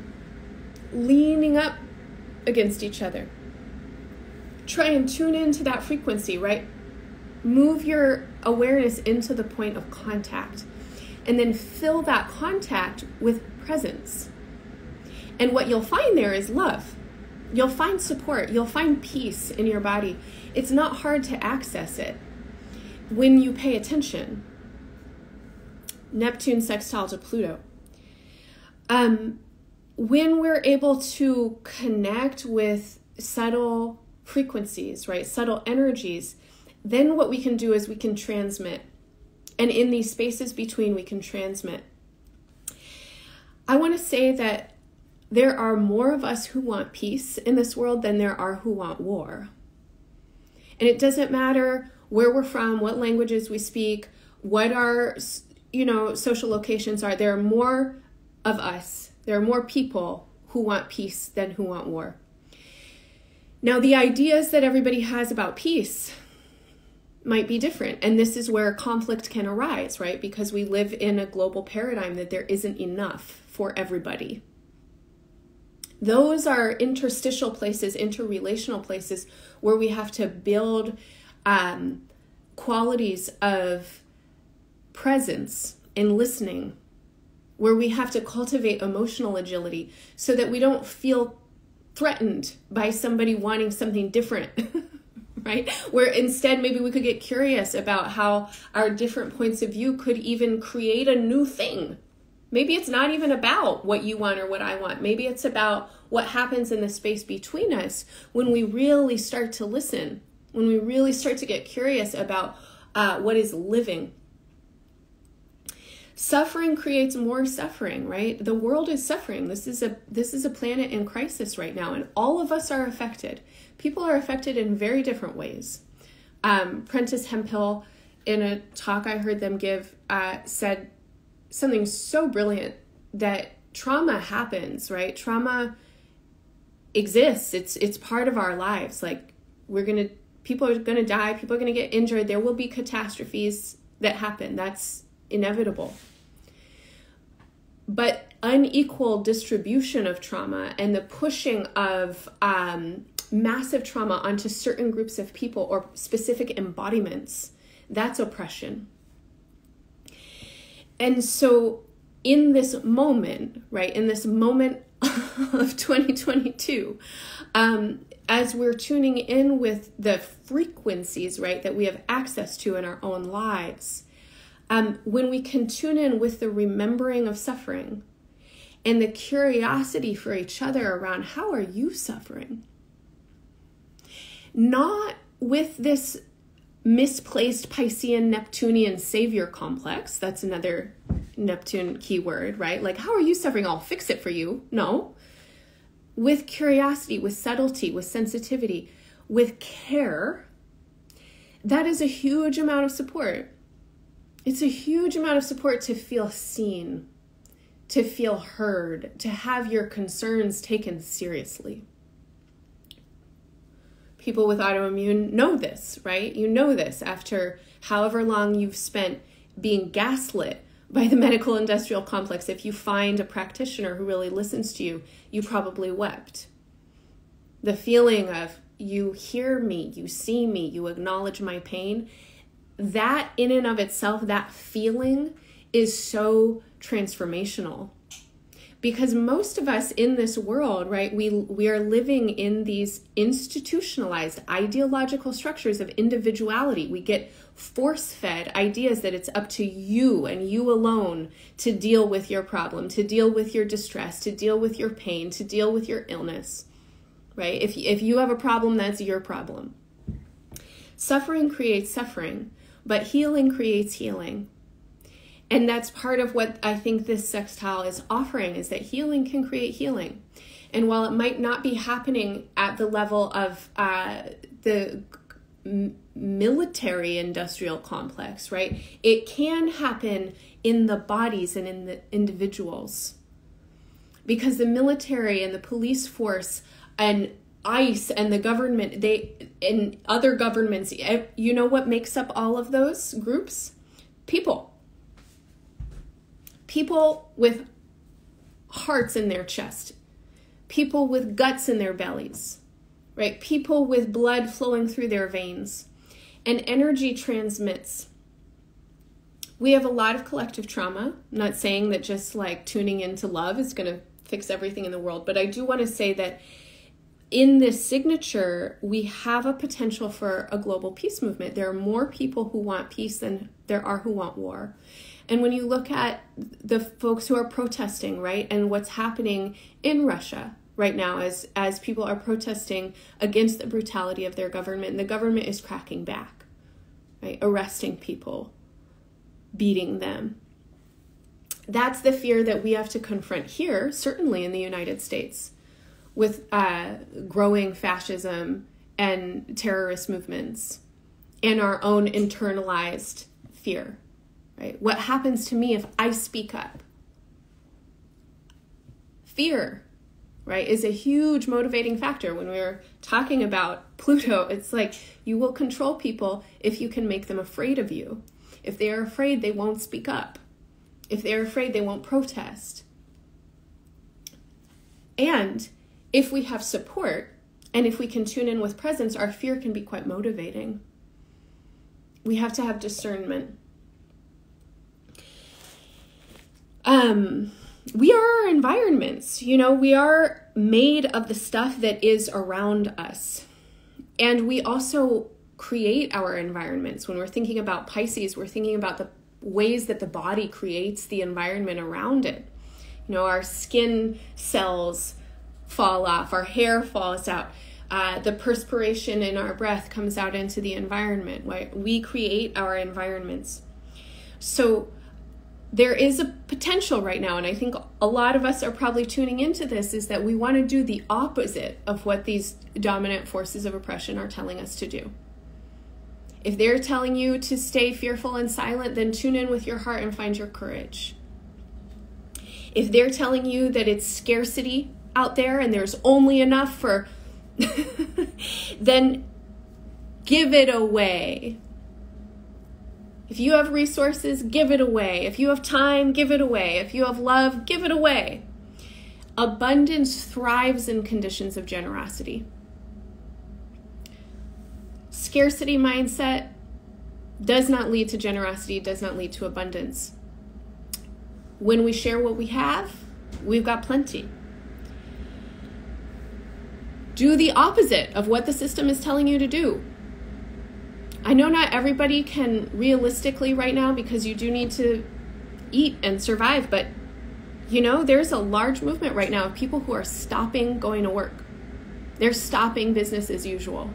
leaning up against each other. Try and tune into that frequency, right? Move your awareness into the point of contact and then fill that contact with presence. And what you'll find there is love. You'll find support. You'll find peace in your body. It's not hard to access it when you pay attention. Neptune sextile to Pluto. Um, when we're able to connect with subtle frequencies, right, subtle energies, then what we can do is we can transmit. And in these spaces between, we can transmit. I want to say that there are more of us who want peace in this world than there are who want war. And it doesn't matter where we're from, what languages we speak, what our you know social locations are. There are more of us. There are more people who want peace than who want war. Now, the ideas that everybody has about peace might be different. And this is where conflict can arise, right? Because we live in a global paradigm that there isn't enough for everybody. Those are interstitial places, interrelational places where we have to build um, qualities of presence and listening, where we have to cultivate emotional agility so that we don't feel threatened by somebody wanting something different. right? Where instead, maybe we could get curious about how our different points of view could even create a new thing. Maybe it's not even about what you want or what I want. Maybe it's about what happens in the space between us when we really start to listen, when we really start to get curious about uh, what is living. Suffering creates more suffering, right? The world is suffering. This is a this is a planet in crisis right now, and all of us are affected people are affected in very different ways. Um, Prentis Hemphill, in a talk I heard them give, uh, said something so brilliant that trauma happens, right? Trauma exists. It's it's part of our lives. Like we're gonna, people are gonna die. People are gonna get injured. There will be catastrophes that happen. That's inevitable. But unequal distribution of trauma and the pushing of um, massive trauma onto certain groups of people or specific embodiments, that's oppression. And so, in this moment, right, in this moment of 2022, um, as we're tuning in with the frequencies, right, that we have access to in our own lives, um, when we can tune in with the remembering of suffering and the curiosity for each other around how are you suffering? not with this misplaced Piscean Neptunian savior complex. That's another Neptune keyword, right? Like, how are you suffering? I'll fix it for you. No. With curiosity, with subtlety, with sensitivity, with care, that is a huge amount of support. It's a huge amount of support to feel seen, to feel heard, to have your concerns taken seriously people with autoimmune know this, right? You know this after however long you've spent being gaslit by the medical industrial complex. If you find a practitioner who really listens to you, you probably wept. The feeling of you hear me, you see me, you acknowledge my pain, that in and of itself, that feeling is so transformational. Because most of us in this world right we we are living in these institutionalized ideological structures of individuality. We get force fed ideas that it's up to you and you alone to deal with your problem to deal with your distress to deal with your pain to deal with your illness right? If if you have a problem that's your problem. Suffering creates suffering but healing creates healing and that's part of what I think this sextile is offering is that healing can create healing. And while it might not be happening at the level of uh, the military industrial complex, right? It can happen in the bodies and in the individuals. Because the military and the police force and ICE and the government, they and other governments, eh, you know what makes up all of those groups? People people with hearts in their chest, people with guts in their bellies, right? People with blood flowing through their veins. And energy transmits. We have a lot of collective trauma. I'm not saying that just like tuning into love is going to fix everything in the world, but I do want to say that in this signature, we have a potential for a global peace movement. There are more people who want peace than there are who want war. And when you look at the folks who are protesting, right, and what's happening in Russia right now as as people are protesting against the brutality of their government, and the government is cracking back, right, arresting people, beating them. That's the fear that we have to confront here, certainly in the United States, with uh, growing fascism and terrorist movements and our own internalized fear, right? What happens to me if I speak up? Fear, right, is a huge motivating factor when we're talking about Pluto. It's like you will control people if you can make them afraid of you. If they are afraid, they won't speak up. If they're afraid, they won't protest. And if we have support and if we can tune in with presence, our fear can be quite motivating. We have to have discernment. Um, we are our environments. You know, we are made of the stuff that is around us. And we also create our environments. When we're thinking about Pisces, we're thinking about the ways that the body creates the environment around it. You know, our skin cells fall off, our hair falls out. Uh, the perspiration in our breath comes out into the environment. Right? We create our environments. So there is a potential right now, and I think a lot of us are probably tuning into this, is that we want to do the opposite of what these dominant forces of oppression are telling us to do. If they're telling you to stay fearful and silent, then tune in with your heart and find your courage. If they're telling you that it's scarcity out there and there's only enough for, then give it away. If you have resources, give it away. If you have time, give it away. If you have love, give it away. Abundance thrives in conditions of generosity. Scarcity mindset does not lead to generosity, does not lead to abundance. When we share what we have, we've got plenty. Do the opposite of what the system is telling you to do. I know not everybody can realistically right now because you do need to eat and survive, but you know, there's a large movement right now of people who are stopping going to work. They're stopping business as usual.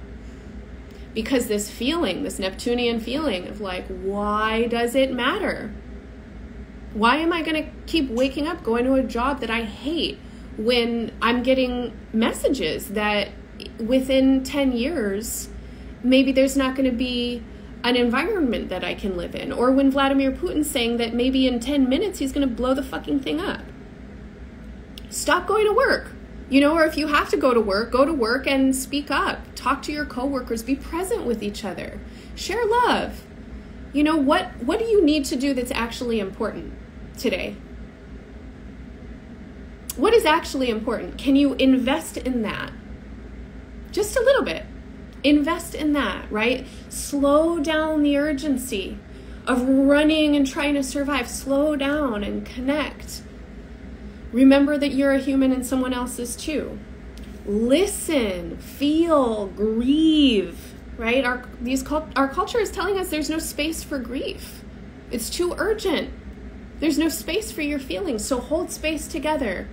Because this feeling, this Neptunian feeling of like, why does it matter? Why am I going to keep waking up going to a job that I hate when I'm getting messages that within 10 years, maybe there's not going to be an environment that I can live in. Or when Vladimir Putin's saying that maybe in 10 minutes he's going to blow the fucking thing up. Stop going to work. You know, or if you have to go to work, go to work and speak up. Talk to your coworkers, be present with each other. Share love. You know, what what do you need to do that's actually important today? What is actually important? Can you invest in that? Just a little bit invest in that, right? Slow down the urgency of running and trying to survive. Slow down and connect. Remember that you're a human and someone else is too. Listen, feel, grieve, right? Our these our culture is telling us there's no space for grief. It's too urgent. There's no space for your feelings. So hold space together.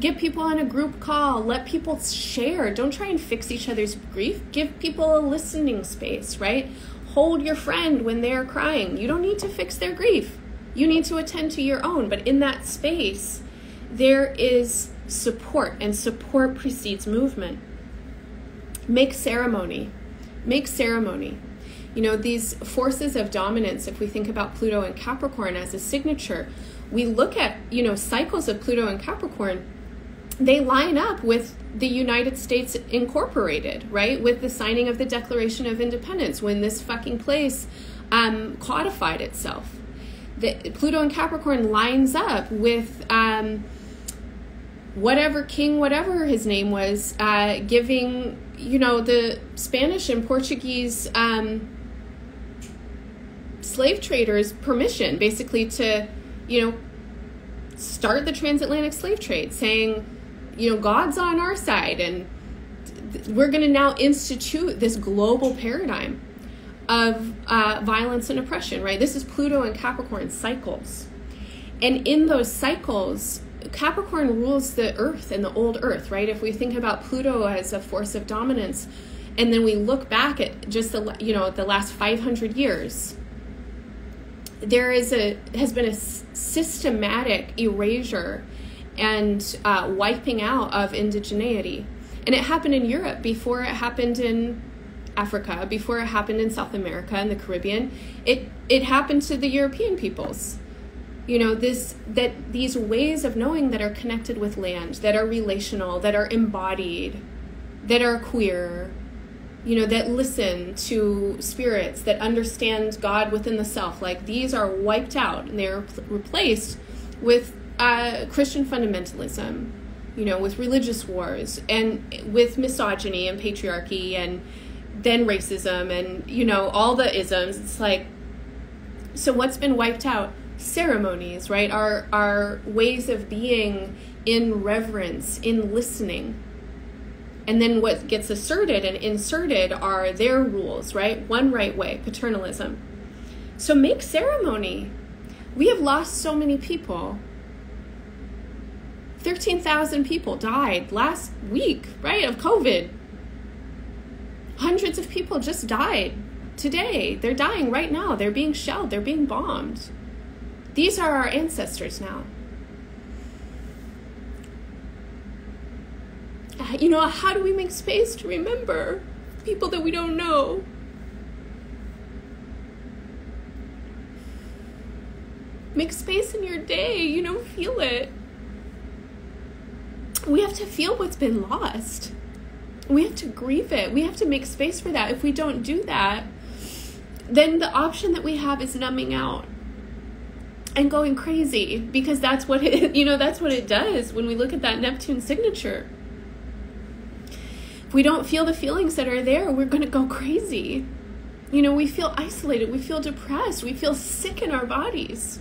Get people on a group call. Let people share. Don't try and fix each other's grief. Give people a listening space, right? Hold your friend when they're crying. You don't need to fix their grief. You need to attend to your own. But in that space, there is support, and support precedes movement. Make ceremony. Make ceremony. You know, these forces of dominance, if we think about Pluto and Capricorn as a signature, we look at, you know, cycles of Pluto and Capricorn they line up with the United States Incorporated, right? With the signing of the Declaration of Independence when this fucking place um, codified itself. The, Pluto and Capricorn lines up with um, whatever king, whatever his name was, uh, giving, you know, the Spanish and Portuguese um, slave traders permission basically to, you know, start the transatlantic slave trade, saying, you know, God's on our side, and we're going to now institute this global paradigm of uh, violence and oppression, right? This is Pluto and Capricorn cycles. And in those cycles, Capricorn rules the earth and the old earth, right? If we think about Pluto as a force of dominance, and then we look back at just the you know the last 500 years there is a has been a systematic erasure and uh, wiping out of indigeneity. And it happened in Europe before it happened in Africa, before it happened in South America and the Caribbean. It it happened to the European peoples. You know, this that these ways of knowing that are connected with land, that are relational, that are embodied, that are queer, you know, that listen to spirits, that understand God within the self. Like these are wiped out and they're replaced with uh, Christian fundamentalism, you know, with religious wars and with misogyny and patriarchy and then racism and, you know, all the isms. It's like, so what's been wiped out? Ceremonies, right? Our, our ways of being in reverence, in listening and then what gets asserted and inserted are their rules, right? One right way, paternalism. So make ceremony. We have lost so many people. 13,000 people died last week, right, of COVID. Hundreds of people just died today. They're dying right now. They're being shelled, they're being bombed. These are our ancestors now. Uh, you know, how do we make space to remember people that we don't know? Make space in your day, you know, feel it. We have to feel what's been lost. We have to grieve it. We have to make space for that. If we don't do that, then the option that we have is numbing out and going crazy because that's what it you know that's what it does when we look at that Neptune signature If we don't feel the feelings that are there, we're going to go crazy. You know, we feel isolated, we feel depressed, we feel sick in our bodies.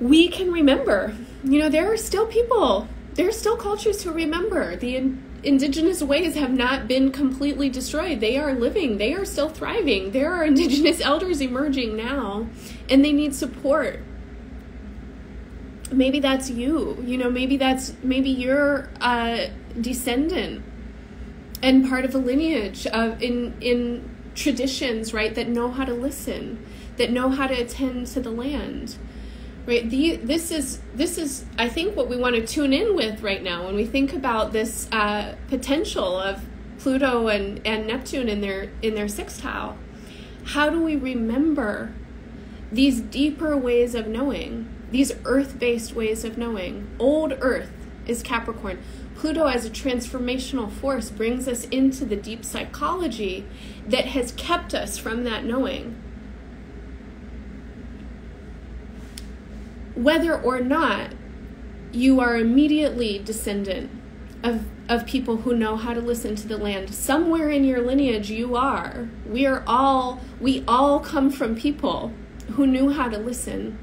We can remember. You know, there are still people, there are still cultures who remember. The in- indigenous ways have not been completely destroyed. They are living, they are still thriving. There are indigenous elders emerging now, and they need support maybe that's you you know maybe that's maybe you're a descendant and part of a lineage of in in traditions right that know how to listen that know how to attend to the land right the, this is this is i think what we want to tune in with right now when we think about this uh, potential of pluto and and neptune in their in their sextile how do we remember these deeper ways of knowing these earth based ways of knowing. Old earth is Capricorn. Pluto, as a transformational force, brings us into the deep psychology that has kept us from that knowing. Whether or not you are immediately descendant of, of people who know how to listen to the land, somewhere in your lineage you are. We are all, we all come from people who knew how to listen.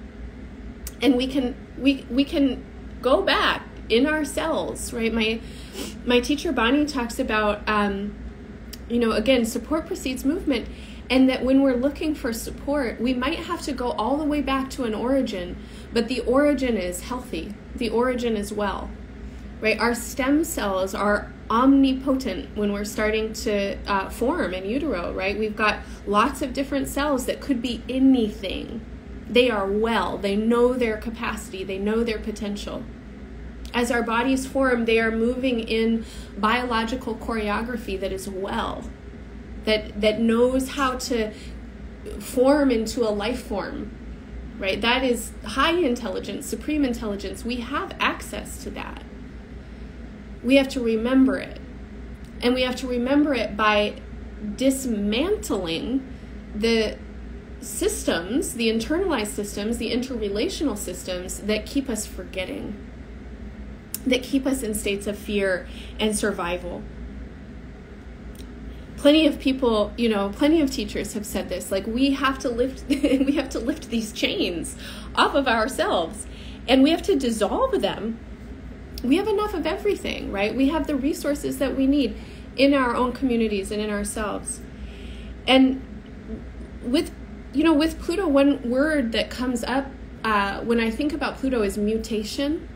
And we can we we can go back in ourselves, right? My my teacher bonnie talks about um, you know again support precedes movement. And that when we're looking for support we might have to go all the way back to an origin but the origin is healthy. The origin is well. Right? Our stem cells are omnipotent when we're starting to uh, form in utero right? We've got lots of different cells that could be anything. They are well, they know their capacity, they know their potential. As our bodies form, they are moving in biological choreography that is well, that, that knows how to form into a life form, right? That is high intelligence, supreme intelligence. We have access to that. We have to remember it. And we have to remember it by dismantling the systems, the internalized systems, the interrelational systems that keep us forgetting, that keep us in states of fear and survival. Plenty of people, you know, plenty of teachers have said this like we have to lift we have to lift these chains off of ourselves and we have to dissolve them. We have enough of everything, right? We have the resources that we need in our own communities and in ourselves. And with you know, with Pluto, one word that comes up uh, when I think about Pluto is mutation.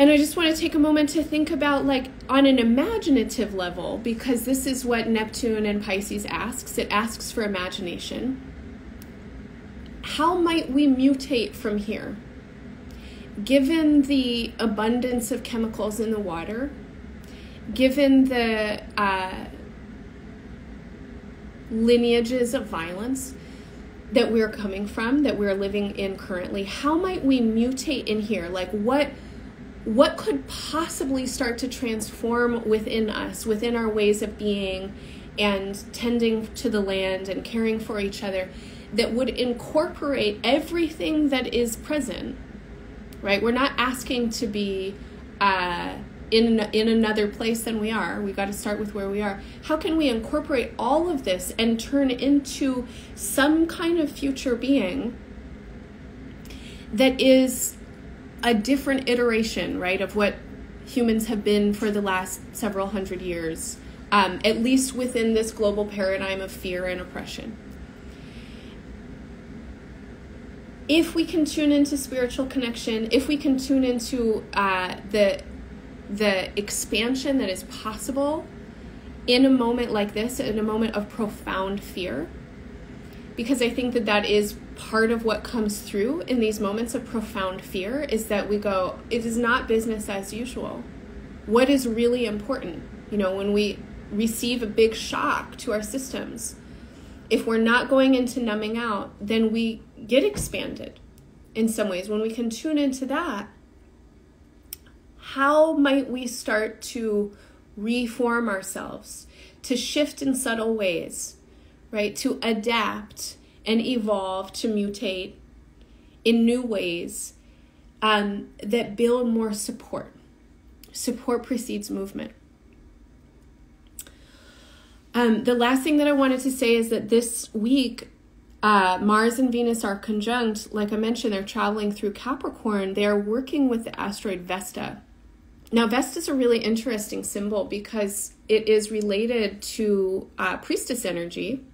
And I just want to take a moment to think about, like, on an imaginative level, because this is what Neptune and Pisces asks it asks for imagination. How might we mutate from here? given the abundance of chemicals in the water, given the uh, lineages of violence that we're coming from, that we're living in currently, how might we mutate in here? Like, what? What could possibly start to transform within us, within our ways of being and tending to the land and caring for each other that would incorporate everything that is present right? We're not asking to be uh, in in another place than we are. We got to start with where we are. How can we incorporate all of this and turn into some kind of future being that is a different iteration, right, of what humans have been for the last several hundred years, um, at least within this global paradigm of fear and oppression. if we can tune into spiritual connection, if we can tune into uh, the the expansion that is possible in a moment like this, in a moment of profound fear, because I think that that is part of what comes through in these moments of profound fear is that we go, it is not business as usual. What is really important? You know, when we receive a big shock to our systems, if we're not going into numbing out, then we get expanded in some ways. When we can tune into that, how might we start to reform ourselves, to shift in subtle ways, right? To adapt and evolve, to mutate in new ways um, that build more support. Support precedes movement. Um, the last thing that I wanted to say is that this week, uh, Mars and Venus are conjunct. Like I mentioned, they're traveling through Capricorn. They are working with the asteroid Vesta. Now, Vesta is a really interesting symbol because it is related to uh, priestess energy,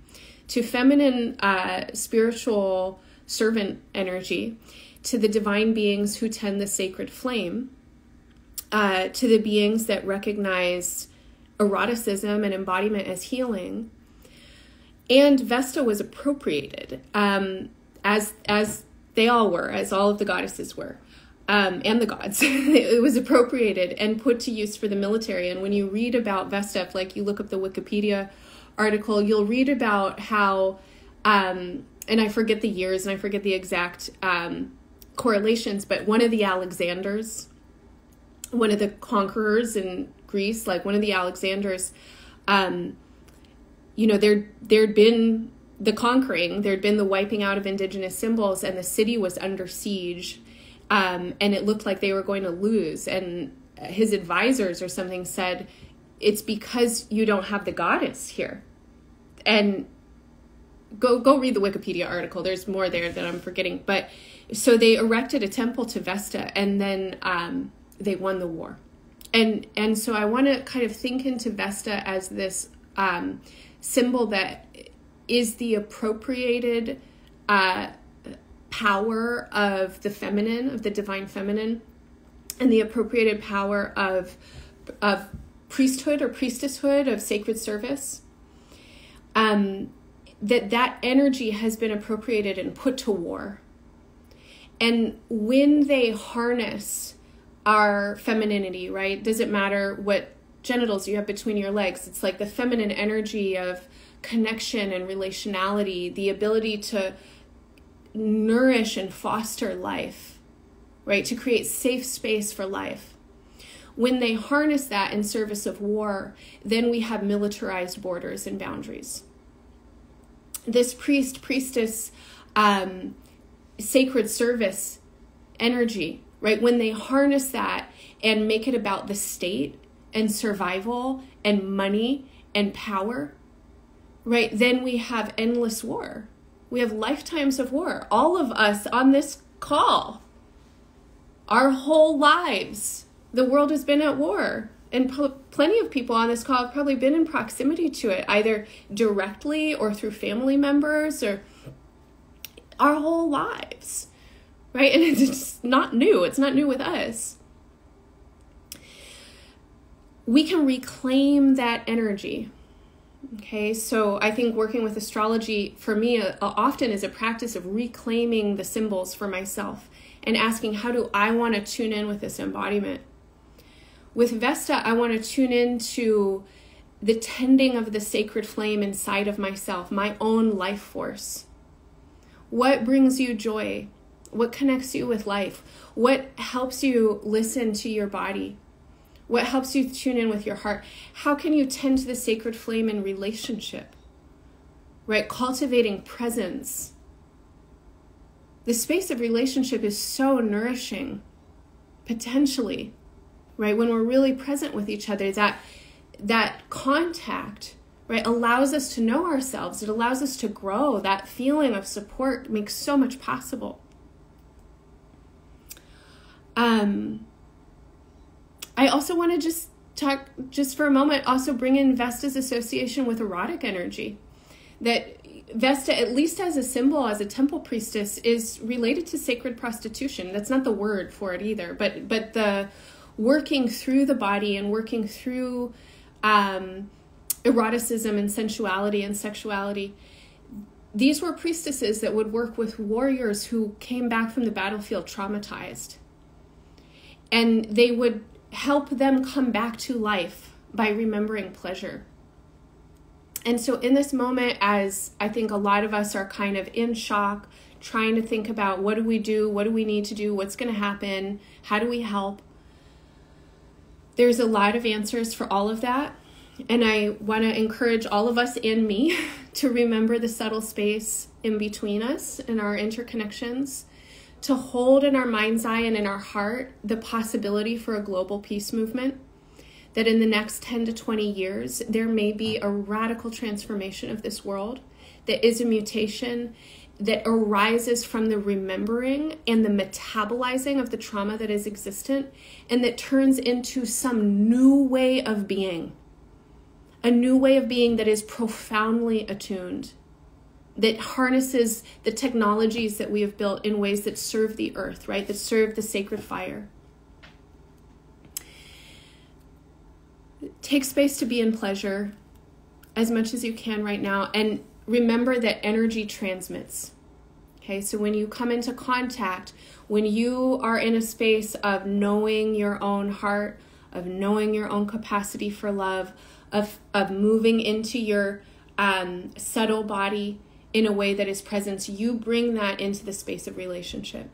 to feminine uh, spiritual servant energy, to the divine beings who tend the sacred flame, uh, to the beings that recognize eroticism and embodiment as healing. And Vesta was appropriated, um, as as they all were, as all of the goddesses were, um, and the gods. it was appropriated and put to use for the military. And when you read about Vesta, if like you look up the Wikipedia article, you'll read about how, um, and I forget the years and I forget the exact um, correlations, but one of the Alexanders, one of the conquerors in Greece, like one of the Alexanders, um, you know, there there'd been the conquering, there'd been the wiping out of indigenous symbols, and the city was under siege, um, and it looked like they were going to lose. And his advisors or something said, "It's because you don't have the goddess here," and go go read the Wikipedia article. There's more there that I'm forgetting, but so they erected a temple to Vesta, and then um, they won the war and and so I want to kind of think into Vesta as this um, symbol that is the appropriated uh, power of the feminine, of the divine feminine, and the appropriated power of of priesthood or priestesshood of sacred service. Um, that that energy has been appropriated and put to war. And when they harness our femininity, right? Does it matter what genitals you have between your legs? It's like the feminine energy of connection and relationality, the ability to nourish and foster life, right? To create safe space for life. When they harness that in service of war, then we have militarized borders and boundaries. This priest, priestess, um, sacred service energy right? When they harness that and make it about the state and survival and money and power, right? Then we have endless war. We have lifetimes of war. All of us on this call, our whole lives, the world has been at war. And plenty of people on this call have probably been in proximity to it, either directly or through family members or our whole lives right? And it's not new, it's not new with us. We can reclaim that energy. Okay, so I think working with astrology for me uh, often is a practice of reclaiming the symbols for myself and asking, How do I want to tune in with this embodiment? With Vesta, I want to tune into the tending of the sacred flame inside of myself, my own life force. What brings you joy? What connects you with life? What helps you listen to your body? What helps you tune in with your heart? How can you tend to the sacred flame in relationship? Right? Cultivating presence. The space of relationship is so nourishing, potentially, right? When we're really present with each other, that that contact right allows us to know ourselves. It allows us to grow. That feeling of support makes so much possible. Um i also want to just talk just for a moment also bring in vesta's association with erotic energy. That vesta at least as a symbol as a temple priestess is related to sacred prostitution. That's not the word for it either but but the working through the body and working through um, eroticism and sensuality and sexuality. These were priestesses that would work with warriors who came back from the battlefield traumatized. And they would help them come back to life by remembering pleasure. And so, in this moment, as I think a lot of us are kind of in shock, trying to think about what do we do, what do we need to do, what's going to happen, how do we help, there's a lot of answers for all of that. And I want to encourage all of us and me to remember the subtle space in between us and our interconnections, to hold in our mind's eye and in our heart the possibility for a global peace movement. That in the next 10 to 20 years, there may be a radical transformation of this world that is a mutation that arises from the remembering and the metabolizing of the trauma that is existent and that turns into some new way of being. A new way of being that is profoundly attuned, that harnesses the technologies that we have built in ways that serve the earth, right? That serve the sacred fire. Take space to be in pleasure as much as you can right now and remember that energy transmits. Okay, so when you come into contact, when you are in a space of knowing your own heart, of knowing your own capacity for love, of, of moving into your um, subtle body in a way that is presence, you bring that into the space of relationship.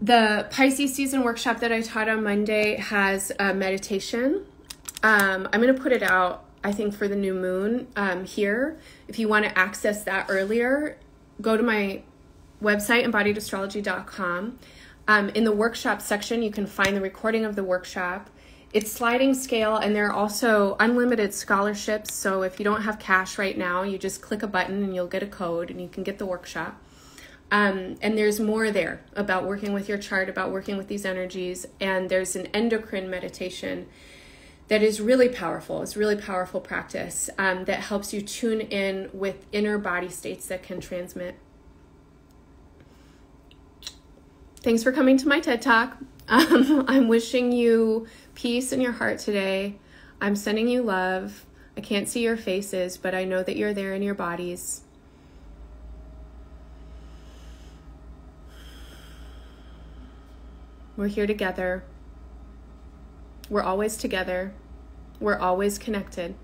The Pisces season workshop that I taught on Monday has a meditation. Um, I'm going to put it out I think, for the new moon um, here. If you want to access that earlier, go to my website, embodiedastrology.com. Um, in the workshop section, you can find the recording of the workshop. It's sliding scale, and there are also unlimited scholarships. So if you don't have cash right now, you just click a button and you'll get a code and you can get the workshop. Um, and there's more there about working with your chart, about working with these energies. And there's an endocrine meditation that is really powerful. It's really powerful practice um, that helps you tune in with inner body states that can transmit. Thanks for coming to my TED Talk. Um, I'm wishing you peace in your heart today. I'm sending you love. I can't see your faces, but I know that you're there in your bodies. We're here together. We're always together. We're always connected.